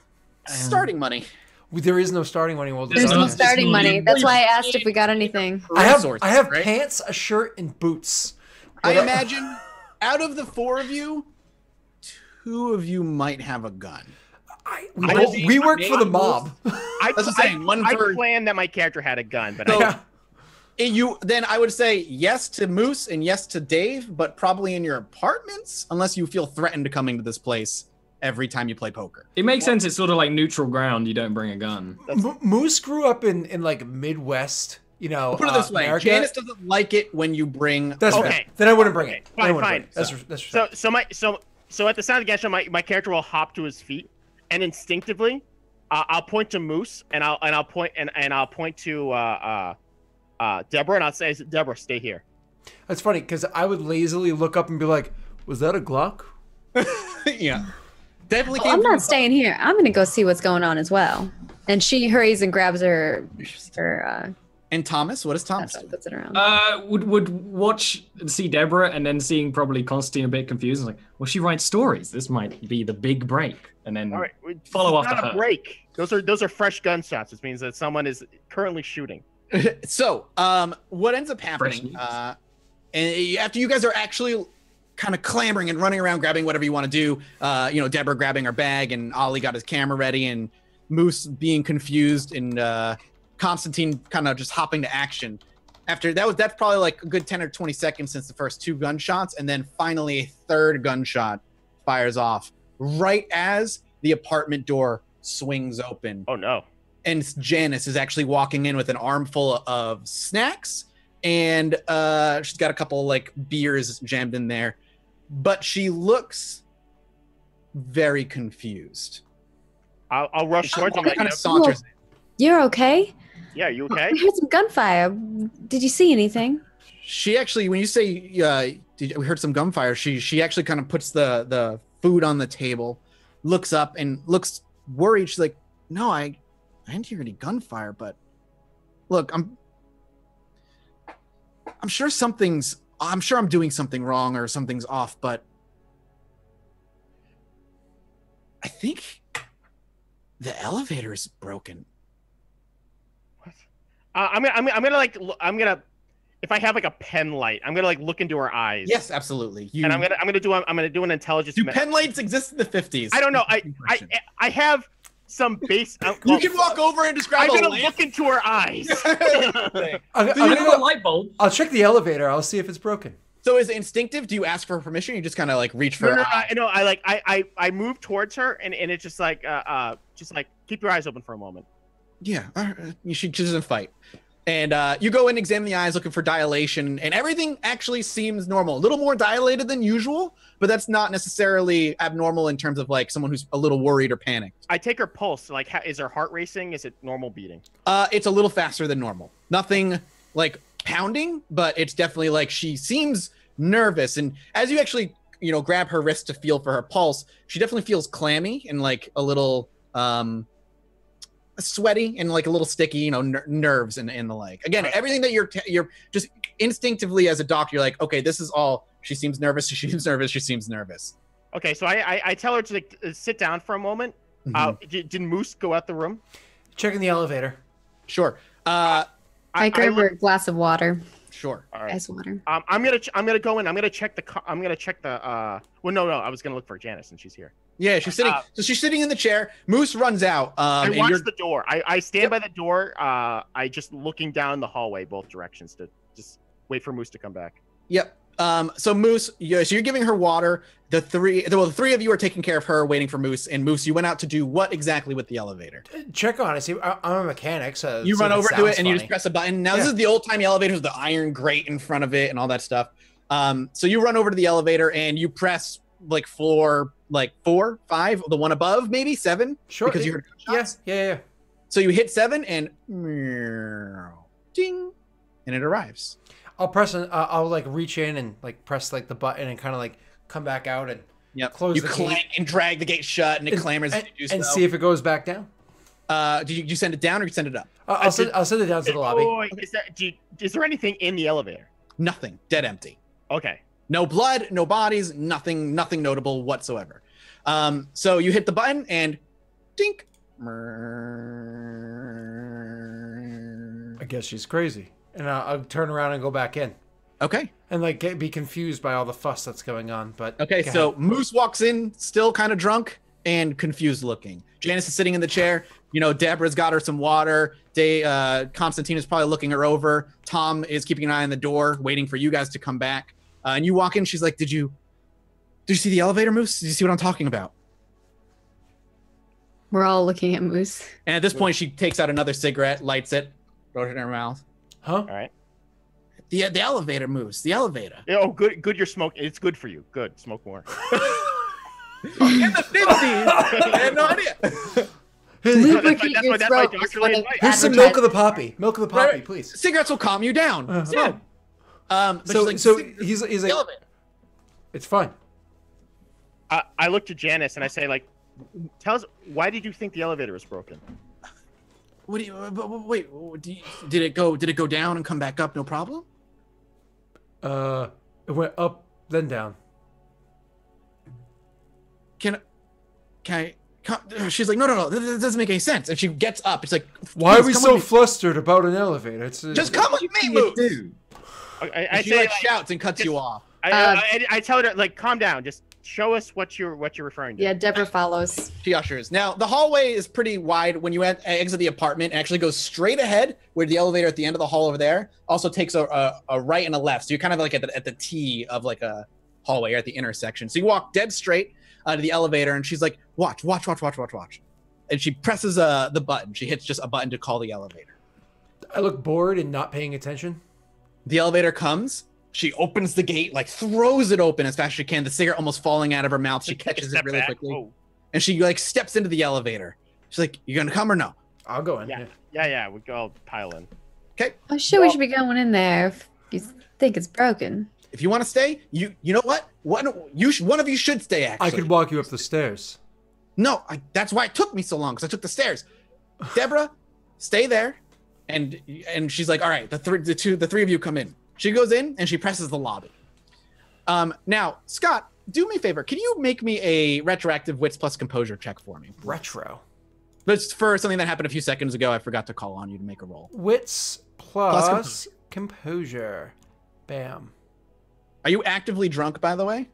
Starting money. There is no starting money. Well, There's There's no- no starting money. That's why I asked if we got anything. I have I have right? pants, a shirt, and boots. I imagine out of the four of you, two of you might have a gun. I, we, I we work for the mob. I, That's what I'm saying, I, one I for- planned that my character had a gun, but So- I, Yeah. And you then I would say yes to Moose and yes to Dave, but probably in your apartments, unless you feel threatened to coming to this place every time you play poker. It makes sense. It's sort of like neutral ground. You don't bring a gun. M- Moose grew up in in like Midwest. You know, Put it uh, this way: America. Janice doesn't like it when you bring. That's a fair. Okay. Then I wouldn't bring Okay, it. Then I fine, wouldn't bring fine. it. That's that's so so my so so at the sound of the gunshot, my, my character will hop to his feet, and instinctively, uh, I'll point to Moose, and I'll and I'll point and, and I'll point to uh, uh, Deborah, and I'll say, Deborah, stay here. That's funny because I would lazily look up and be like, "Was that a Glock?" yeah, definitely. Oh, I'm from not staying here. I'm gonna go see what's going on as well. And she hurries and grabs her her uh, And Thomas, what does Thomas stuff do? and puts it around. Uh, would would watch and see Deborah, and then seeing probably Constantine a bit confused. Like, well, she writes stories. This might be the big break. And then All right, Follow it's after not a her. break. Those are those are fresh gunshots, which means that someone is currently shooting. so, um, what ends up happening? Uh, and after you guys are actually kind of clambering and running around, grabbing whatever you want to do, uh, you know, Deborah grabbing her bag, and Ollie got his camera ready, and Moose being confused, and uh, Constantine kind of just hopping to action. After that was that's probably like a good ten or twenty seconds since the first two gunshots, and then finally a third gunshot fires off right as the apartment door swings open Oh no! And Janice is actually walking in with an armful of snacks and uh she's got a couple like beers jammed in there but she looks very confused I'll, I'll rush she towards him. kind of saunters You're okay? yeah, you okay? We heard some gunfire. Did you see anything? she actually when you say uh did, we heard some gunfire she she actually kind of puts the the food on the table looks up and looks worried she's like no i i didn't hear any gunfire but look i'm i'm sure something's i'm sure i'm doing something wrong or something's off but i think the elevator is broken Uh, I'm gonna, I'm, gonna- I'm gonna like, I'm gonna, if I have like a pen light, I'm gonna like look into her eyes. Yes, absolutely. You, And I'm gonna, I'm gonna do, I'm gonna do an intelligence. do me- pen lights exist in the 50s? I don't know. I, I, I have some base. uh, You can walk over and describe I'm gonna lamp. look into her eyes. I'm, I'm gonna, a light bulb. I'll check the elevator. I'll see if it's broken. So is it instinctive? Do you ask for permission? You just kind of like reach for no, no, her eye? I, no, I like, I, I, I move towards her, and, and it's just like, uh, uh, just like keep your eyes open for a moment. Yeah, all right. you should she doesn't fight. And uh, you go and examine the eyes, looking for dilation, and everything actually seems normal. A little more dilated than usual, but that's not necessarily abnormal in terms of like someone who's a little worried or panicked. I take her pulse. Like, ha- is her heart racing? Is it normal beating? Uh, it's a little faster than normal. Nothing like pounding, but it's definitely like she seems nervous. And as you actually, you know, grab her wrist to feel for her pulse, she definitely feels clammy and like a little um sweaty and like a little sticky, you know, ner- nerves and, and the like. Again, everything that you're t- you're just instinctively as a doctor, you're like, okay, this is all. She seems nervous. She seems nervous. She seems nervous. Okay, so I, I, I tell her to like, uh, sit down for a moment. Uh, Mhm. did, did Moose go out the room? Checking the elevator. sure. Uh, I, grab look- her a glass of water, sure. all right. ice water. Um, I'm gonna ch- I'm gonna go in. I'm gonna check the co- I'm gonna check the uh. Well, no, no. I was gonna look for Janice, and she's here. Yeah, she's sitting. Uh, so she's sitting in the chair. Moose runs out. Um, I and watch you're the door. I, I stand Yep. by the door. Uh, I just looking down the hallway, both directions, to just wait for Moose to come back. Yep. Um, so Moose, yeah, so you're giving her water. The three, well, the three of you are taking care of her, waiting for Moose. And Moose, you went out to do what exactly with the elevator? Check on it. See, I, I'm a mechanic, so You run over to it and you just press a button. Now this is the old timey elevator with the iron grate in front of it and all that stuff. Um, so you run over to the elevator and you press like floor, like four, five, the one above, maybe seven, Sure. because you heard Yes. Yeah, yeah, yeah. So you hit seven and ding, and it arrives. I'll press. An, uh, I'll like reach in and like press like the button and kind of like come back out and Yep. Close you the clank gate. and drag the gate shut, and it and, clamors and, as you do and so. see if it goes back down. Uh, did you, you send it down or you send it up? Uh, I'll send. I'll send it down to the lobby. Oh, wait, is, that, do you- is there anything in the elevator? Nothing. Dead empty. Okay. No blood, no bodies, nothing, nothing notable whatsoever. Um, so you hit the button and dink. I guess she's crazy, and I'll, I'll turn around and go back in Okay. and like get, be confused by all the fuss that's going on. But Okay. So ahead. Moose walks in, still kind of drunk and confused looking. Janice is sitting in the chair. You know, Deborah's got her some water. Day, uh, Constantine is probably looking her over. Tom is keeping an eye on the door, waiting for you guys to come back. Uh, and you walk in. She's like, "Did you, did you see the elevator, Moose? Did you see what I'm talking about?" We're all looking at Moose. And at this point, she takes out another cigarette, lights it, throws it in her mouth. Huh? All right. The the elevator moves. The elevator. Yeah, Oh, good. Good. You're smoking. It's good for you. Good. Smoke more. In the fifties. I had no idea. Here's, Lubricate that's your what- that's my throat is doctor what advice. it here's some milk of the poppy. Milk of the poppy, Right. please. Cigarettes will calm you down. Uh-huh. It's. Um, So, like, so he's he's like, elevator. it's fine. I, I look to Janice and I say, like, tell us why did you think the elevator was broken? What do you? uh, but- but Wait. do you- Did it go? Did it go down and come back up? No problem. Uh, it went up then down. Can, can I? Can, she's like, no, no, no. This, this doesn't make any sense. And she gets up. It's like, Why are we so flustered about an elevator? It's uh, Just come with me, You Moose. do. I, I, And I she say, like like, shouts and cuts just- you off. I, Uh, I, I tell her, like, calm down. Just show us what you're what you're referring to. Yeah, Deborah follows. She ushers. Now the hallway is pretty wide. When you en- exit the apartment, it actually goes straight ahead, where the elevator at the end of the hall over there also takes a, a, a right and a left. So you're kind of like at the, at the T of like a hallway or at the intersection. So you walk dead straight uh, to the elevator, and she's like, "Watch, watch, watch, watch, watch, watch," and she presses uh, the button. She hits just a button to call the elevator. I look bored and not paying attention. The elevator comes. She opens the gate, like throws it open as fast as she can. The cigarette almost falling out of her mouth. She Just take a catches it really back. quickly, Whoa. and she like steps into the elevator. She's like, "You gonna come or no?" I'll go in. Yeah. yeah. Yeah, yeah. We go all pile in. Okay. Oh, I'm sure, we should be going in there if you think it's broken. If you want to stay, you you know what? One you sh- one of you should stay. Actually, I could walk you up the stairs. No, I, that's why it took me so long because I took the stairs. Deborah, stay there, and and she's like, all right, the three, the two, the three of you come in. She goes in and she presses the lobby. Um, now Scott, do me a favor. Can you make me a retroactive wits plus composure check for me? Retro. But for something that happened a few seconds ago. I forgot to call on you to make a roll. Wits plus, Plus composure. Bam. Are you actively drunk, by the way,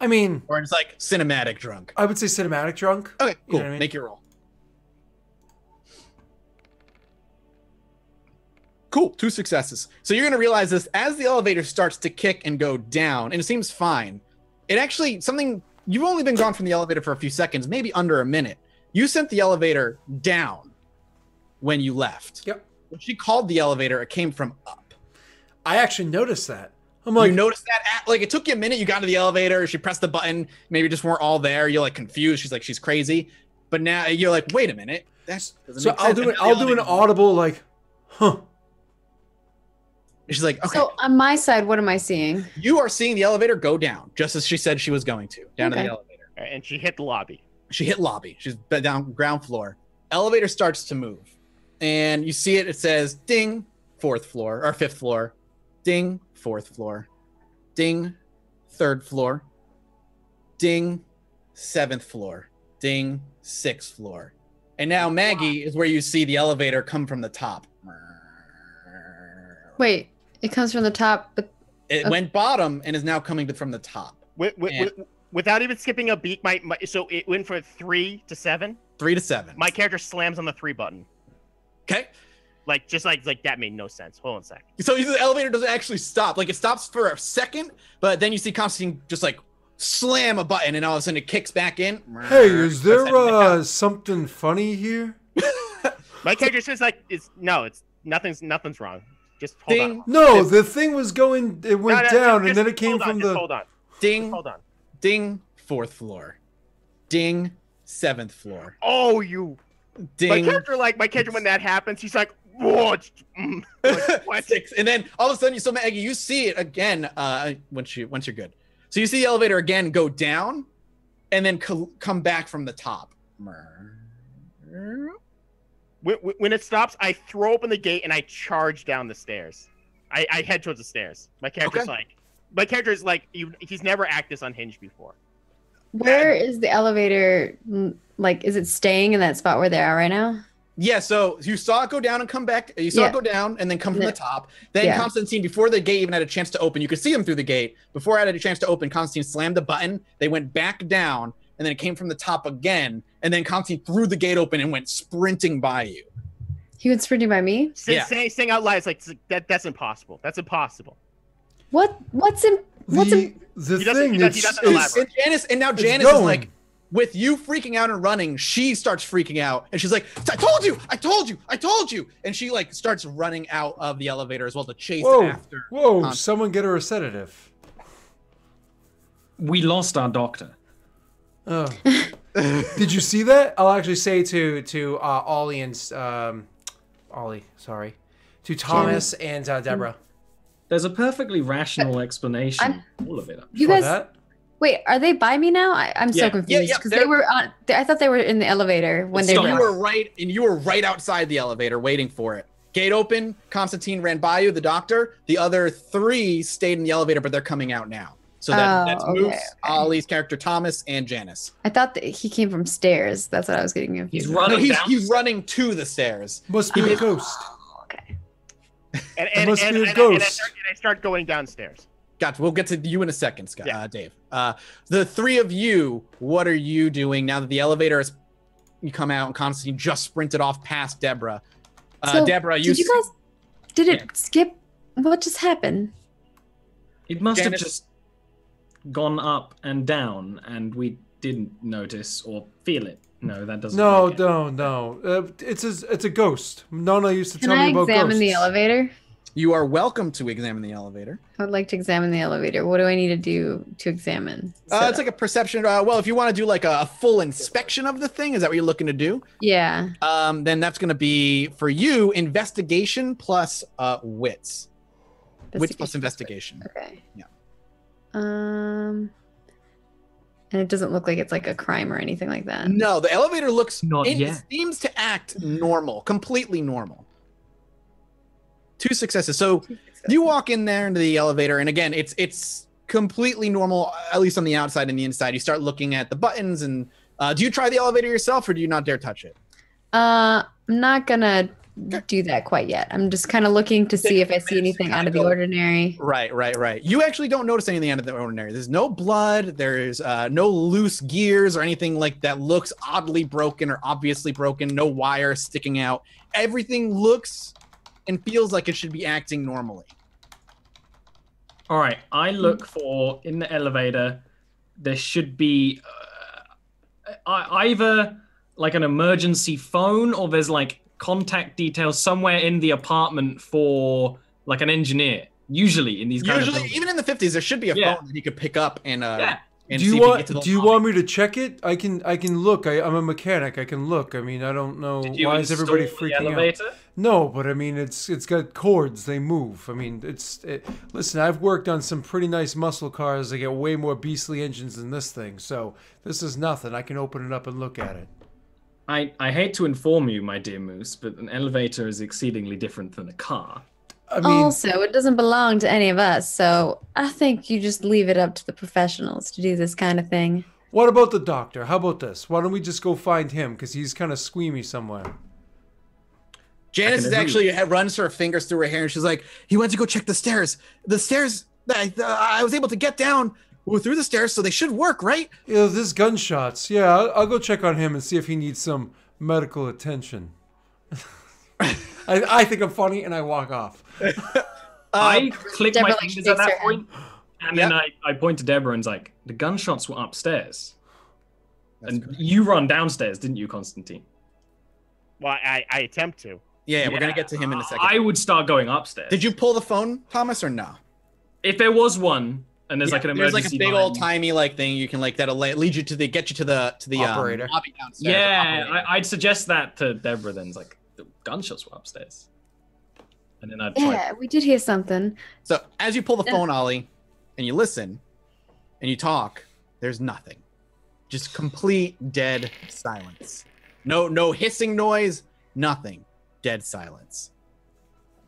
I mean, or it's like cinematic drunk? I would say cinematic drunk. Okay, You cool. know I mean? Make your roll. Cool, two successes. So you're gonna realize this as the elevator starts to kick and go down, and it seems fine. It actually something you've only been gone from the elevator for a few seconds, maybe under a minute. You sent the elevator down when you left. Yep. When she called the elevator, it came from up. I actually noticed that. I'm Like, you noticed that? At, like, it took you a minute. You got into the elevator. She pressed the button. Maybe just weren't all there. You're like confused. She's like, she's crazy. But now you're like, wait a minute. That's so I'll do it. I'll do an audible like, huh. She's like, okay, So on my side, what am I seeing? you are seeing the elevator go down, just as she said she was going to, down to the elevator. And she hit the lobby. She hit lobby. She's down ground floor. Elevator starts to move, and you see it. It says ding, fourth floor or fifth floor, ding, fourth floor, ding, third floor, ding, seventh floor, ding, sixth floor. And now Maggie is where you see the elevator come from the top. Wait, it comes from the top, but It Okay. went bottom and is now coming from the top. With, with, And- with, without even skipping a beat, my, my so it went from three to seven. Three to seven. My character slams on the three button. okay. Like just like like that made no sense. Hold on a sec. So the elevator doesn't actually stop. Like it stops for a second, but then you see Constantine just like slam a button, and all of a sudden it kicks back in. Hey, is there uh something funny here? My character says like it's no, it's nothing's nothing's wrong. Just hold ding, on. No, It's- the thing was going. It went No, no, down, just- and then it came hold on, from just the. Hold on. ding, Hold on. ding, fourth floor, ding, seventh floor, Oh, you. Ding. My ding, character like my character when that happens, he's like, what? Mm. Like, what? six, and then all of a sudden you so Maggie, you see it again. Uh, once you once you're good, so you see the elevator again go down, and then co- come back from the top. When, when- when it stops, I throw open the gate and I charge down the stairs. I, I head towards the stairs. My character's Okay. like, my character is like, you, he's never acted this unhinged before. where is the elevator? Like, is it staying in that spot where they are right now? Yeah, so you saw it go down and come back. You saw Yeah. it go down and then come from the top. Then Yeah. Constantine, before the gate even had a chance to open, you could see him through the gate. Before I had a chance to open, Constantine slammed the button. They went back down, and then it came from the top again. And then Constantine threw the gate open and went sprinting by you. He went sprinting by me. Say, Yeah. saying, saying out loud, it's like that. That's impossible. That's impossible. What? What's in? What's the in? the He doesn't- thing he does- he it's, doesn't it's- elaborate. And Janice, and now Janice is like, with you freaking out and running, she starts freaking out, and she's like, "I told you, I told you, I told you," and she like starts running out of the elevator as well to chase whoa, after. whoa! Con- someone get her a sedative. We lost our doctor. Oh. Did you see that? I'll actually say to to uh, Ollie and um, Ollie, sorry, to Thomas and uh, Deborah. There's a perfectly rational explanation I'm- for all of it. You guys, that. wait, are they by me now? I, I'm Yeah. so confused because they're- they were on. They, I thought they were in the elevator when they Stop. you were right, and you were right outside the elevator waiting for it. Gate open. Constantine ran by you, the doctor. The other three stayed in the elevator, but they're coming out now. So that, Oh, that's okay, Moose, okay. Ollie's character Thomas, and Janice. I thought that he came from stairs. That's what I was getting confused. He's running No, he's he's running to the stairs. Must be a ghost. Okay. And, and, must and, be a and- and I ghost. start, and I start going downstairs. Gotcha. We'll get to you in a second, Scott, Yeah. uh, Dave. Uh, the three of you, what are you doing now that the elevator has you come out and Constantine just sprinted off past Deborah? Uh, So, Deborah, you, Did you guys? Did it Yeah. skip? What just happened? It must Janice- have just gone up and down, and we didn't notice or feel it. No, that doesn't. No, make it. no, no. Uh, it's a it's a ghost. Nana used to Can tell I me about ghosts. Can I examine the elevator? you are welcome to examine the elevator. I would like to examine the elevator. What do I need to do to examine? Uh, it's like a perception. Uh, well, if you want to do like a, a full inspection of the thing, is that what you're looking to do? yeah. Um, then that's going to be for you investigation plus uh, wits. Wits plus investigation. Okay. Yeah. Um. And it doesn't look like it's like a crime or anything like that. No, the elevator looks. Not it yet. seems to act normal, completely normal. Two successes. So you walk in there into the elevator, and again, it's it's completely normal, at least on the outside and the inside. You start looking at the buttons, and uh, do you try the elevator yourself, or do you not dare touch it? Uh, I'm not gonna do that quite yet. I'm just kind of looking to see if I see anything out of the ordinary. Right, right, right. You actually don't notice anything out of the ordinary. There's no blood. There's uh, no loose gears or anything like that looks oddly broken or obviously broken. No wire sticking out. Everything looks and feels like it should be acting normally. All right, I look for in the elevator. There should be uh, either like an emergency phone, or there's like contact details somewhere in the apartment for like an engineer. Usually in these kind Usually, buildings. even in the 50s, there should be a Yeah. phone that you could pick up and uh, Yeah. and do you if you want get to the do you lobby. want me to check it? I can I can look. I, I'm a mechanic. I can look. I mean I don't know why is everybody freaking out. No, but I mean it's it's got cords. They move. I mean it's it, listen. I've worked on some pretty nice muscle cars. They get way more beastly engines than this thing. So this is nothing. I can open it up and look at it. I, I hate to inform you, my dear Moose, but an elevator is exceedingly different than a car. I mean also, it doesn't belong to any of us, so I think you just leave it up to the professionals to do this kind of thing. what about the doctor? How about this? Why don't we just go find him because he's kind of squeamy somewhere. Janice is actually uh, runs her fingers through her hair and she's like, "He went to go check the stairs. The stairs. I, uh, I was able to get down through the stairs, so they should work, right?" You know, this gunshots. Yeah, I'll, I'll go check on him and see if he needs some medical attention. I, I think I'm funny and I walk off. I um, click my Deborah, like, fingers at that her point, and then I, I point to Deborah and's like, the gunshots were upstairs. and you run downstairs, didn't you, Constantine? Well, I, I attempt to. Yeah, yeah, we're gonna get to him in a second. I would start going upstairs. Did you pull the phone, Thomas, or no? If there was one, and there's like an emergency. There's like a big old timey like thing you can like that'll la- lead you to the get you to the to the Operator. Um, lobby downstairs. Yeah, Operator. I, I'd suggest that to Deborah. Then it's like the gunshots were upstairs, and then I'd try. Yeah, we did hear something. So as you pull the phone, Ollie, and you listen, and you talk, there's nothing. Just complete dead silence. No, no hissing noise. Nothing. Dead silence.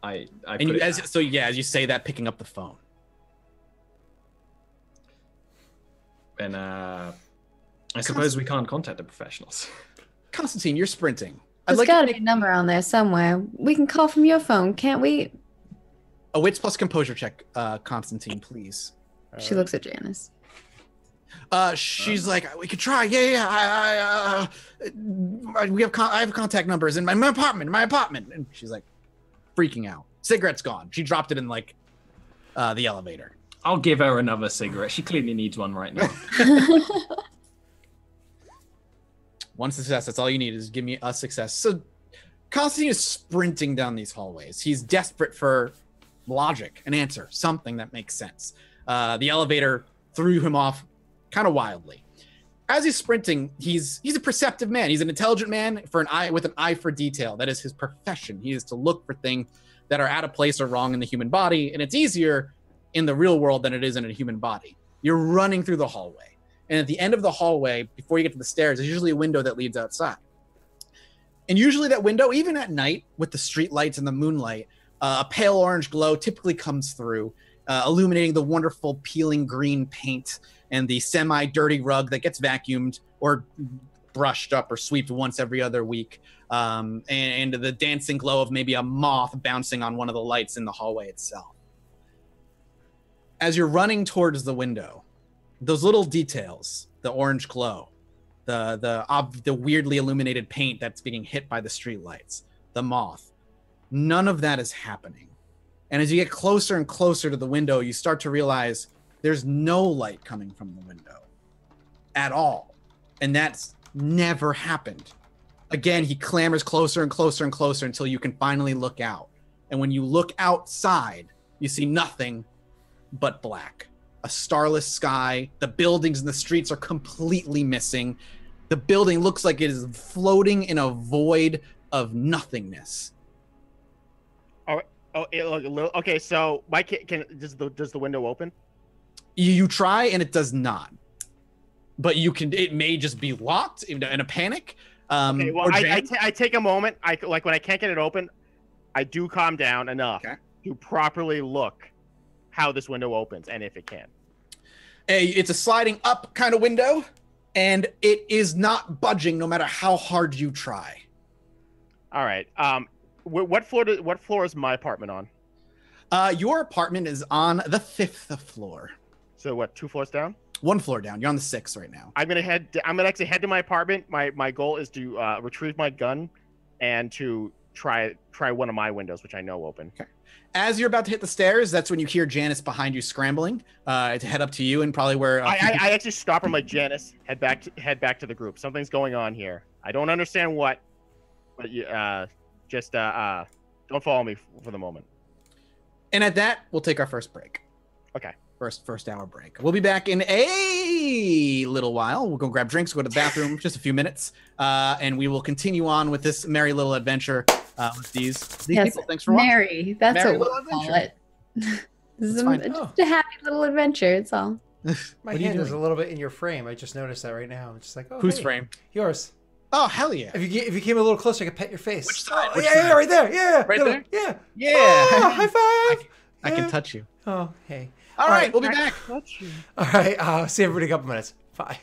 I, I And you, as so, yeah, as you say that, picking up the phone. And uh, I suppose we can't contact the professionals. Constantine, you're sprinting. I'd There's like got to to make be a number on there somewhere. We can call from your phone, can't we? a wits plus composure check, uh, Constantine, please. She looks at Janice. Uh, she's like, we could try. Yeah, yeah. I, I, uh, we have, con- I have contact numbers in my, my apartment. My apartment. And she's like, freaking out. Cigarette's gone. She dropped it in like, uh, the elevator. I'll give her another cigarette. She clearly needs one right now. One success. That's all you need is give me a success. So, Constantine is sprinting down these hallways. He's desperate for logic, an answer, something that makes sense. Uh, the elevator threw him off kind of wildly. As he's sprinting, he's he's a perceptive man. He's an intelligent man for an eye with an eye for detail. That is his profession. He is to look for things that are out of place or wrong in the human body, and it's easier in the real world than it is in a human body. You're running through the hallway, and at the end of the hallway, before you get to the stairs, there's usually a window that leads outside. And usually, that window, even at night with the street lights and the moonlight, uh, a pale orange glow typically comes through, uh, illuminating the wonderful peeling green paint and the semi dirty rug that gets vacuumed or brushed up or swept once every other week. Um, and, and the dancing glow of maybe a moth bouncing on one of the lights in the hallway itself. As you're running towards the window, those little details, the orange glow, the the ob- the weirdly illuminated paint that's being hit by the street lights, the moth, none of that is happening. And as you get closer and closer to the window, you start to realize there's no light coming from the window at all. And that's never happened. Again, he clambers closer and closer and closer until you can finally look out. And when you look outside, you see nothing but black. A starless sky. The buildings and the streets are completely missing. The building looks like it is floating in a void of nothingness. Oh, it, look, a little, okay. So my kid can does the does the window open? You, you try and it does not. But you can. It may just be locked in, in a panic. Um, Okay, well, I, I, ta- I take a moment. I like when I can't get it open, I do calm down enough Okay. to properly look how this window opens and if it can. a, it's a sliding up kind of window, and it is not budging no matter how hard you try. All right. Um, wh- what floor? Do, what floor is my apartment on? Uh, your apartment is on the fifth floor. So what? Two floors down. One floor down. You're on the sixth right now. I'm gonna head. I'm gonna actually head to my apartment. My my goal is to uh, retrieve my gun, and to try try one of my windows, which I know open. Okay. As you're about to hit the stairs, that's when you hear Janice behind you scrambling uh, to head up to you and probably where. Uh, I, I, I actually stop her. Like Janice, head back to head back to the group. Something's going on here. I don't understand what, but you uh, just uh, uh, don't follow me for the moment. and at that, we'll take our first break. Okay. First first hour break. We'll be back in a little while. We'll go grab drinks, go to the bathroom, just a few minutes, uh, and we will continue on with this merry little adventure uh, with these these Yes, people. Thanks for watching. Mary. That's Merry what little we'll call it. this is a, fine. just a happy little adventure. It's all. My What hand is a little bit in your frame. I just noticed that right now. It's just like, oh, Whose hey, frame? Yours. Oh hell yeah! If you if you came a little closer, I could pet your face. Which side? Oh, Which yeah, yeah, right there. Yeah, Right yeah, there? Yeah. Yeah, Oh, high five. I Yeah. can touch you. Oh, hey. All All right, right. we'll be back. All right. Uh, see everybody in a couple minutes. Bye.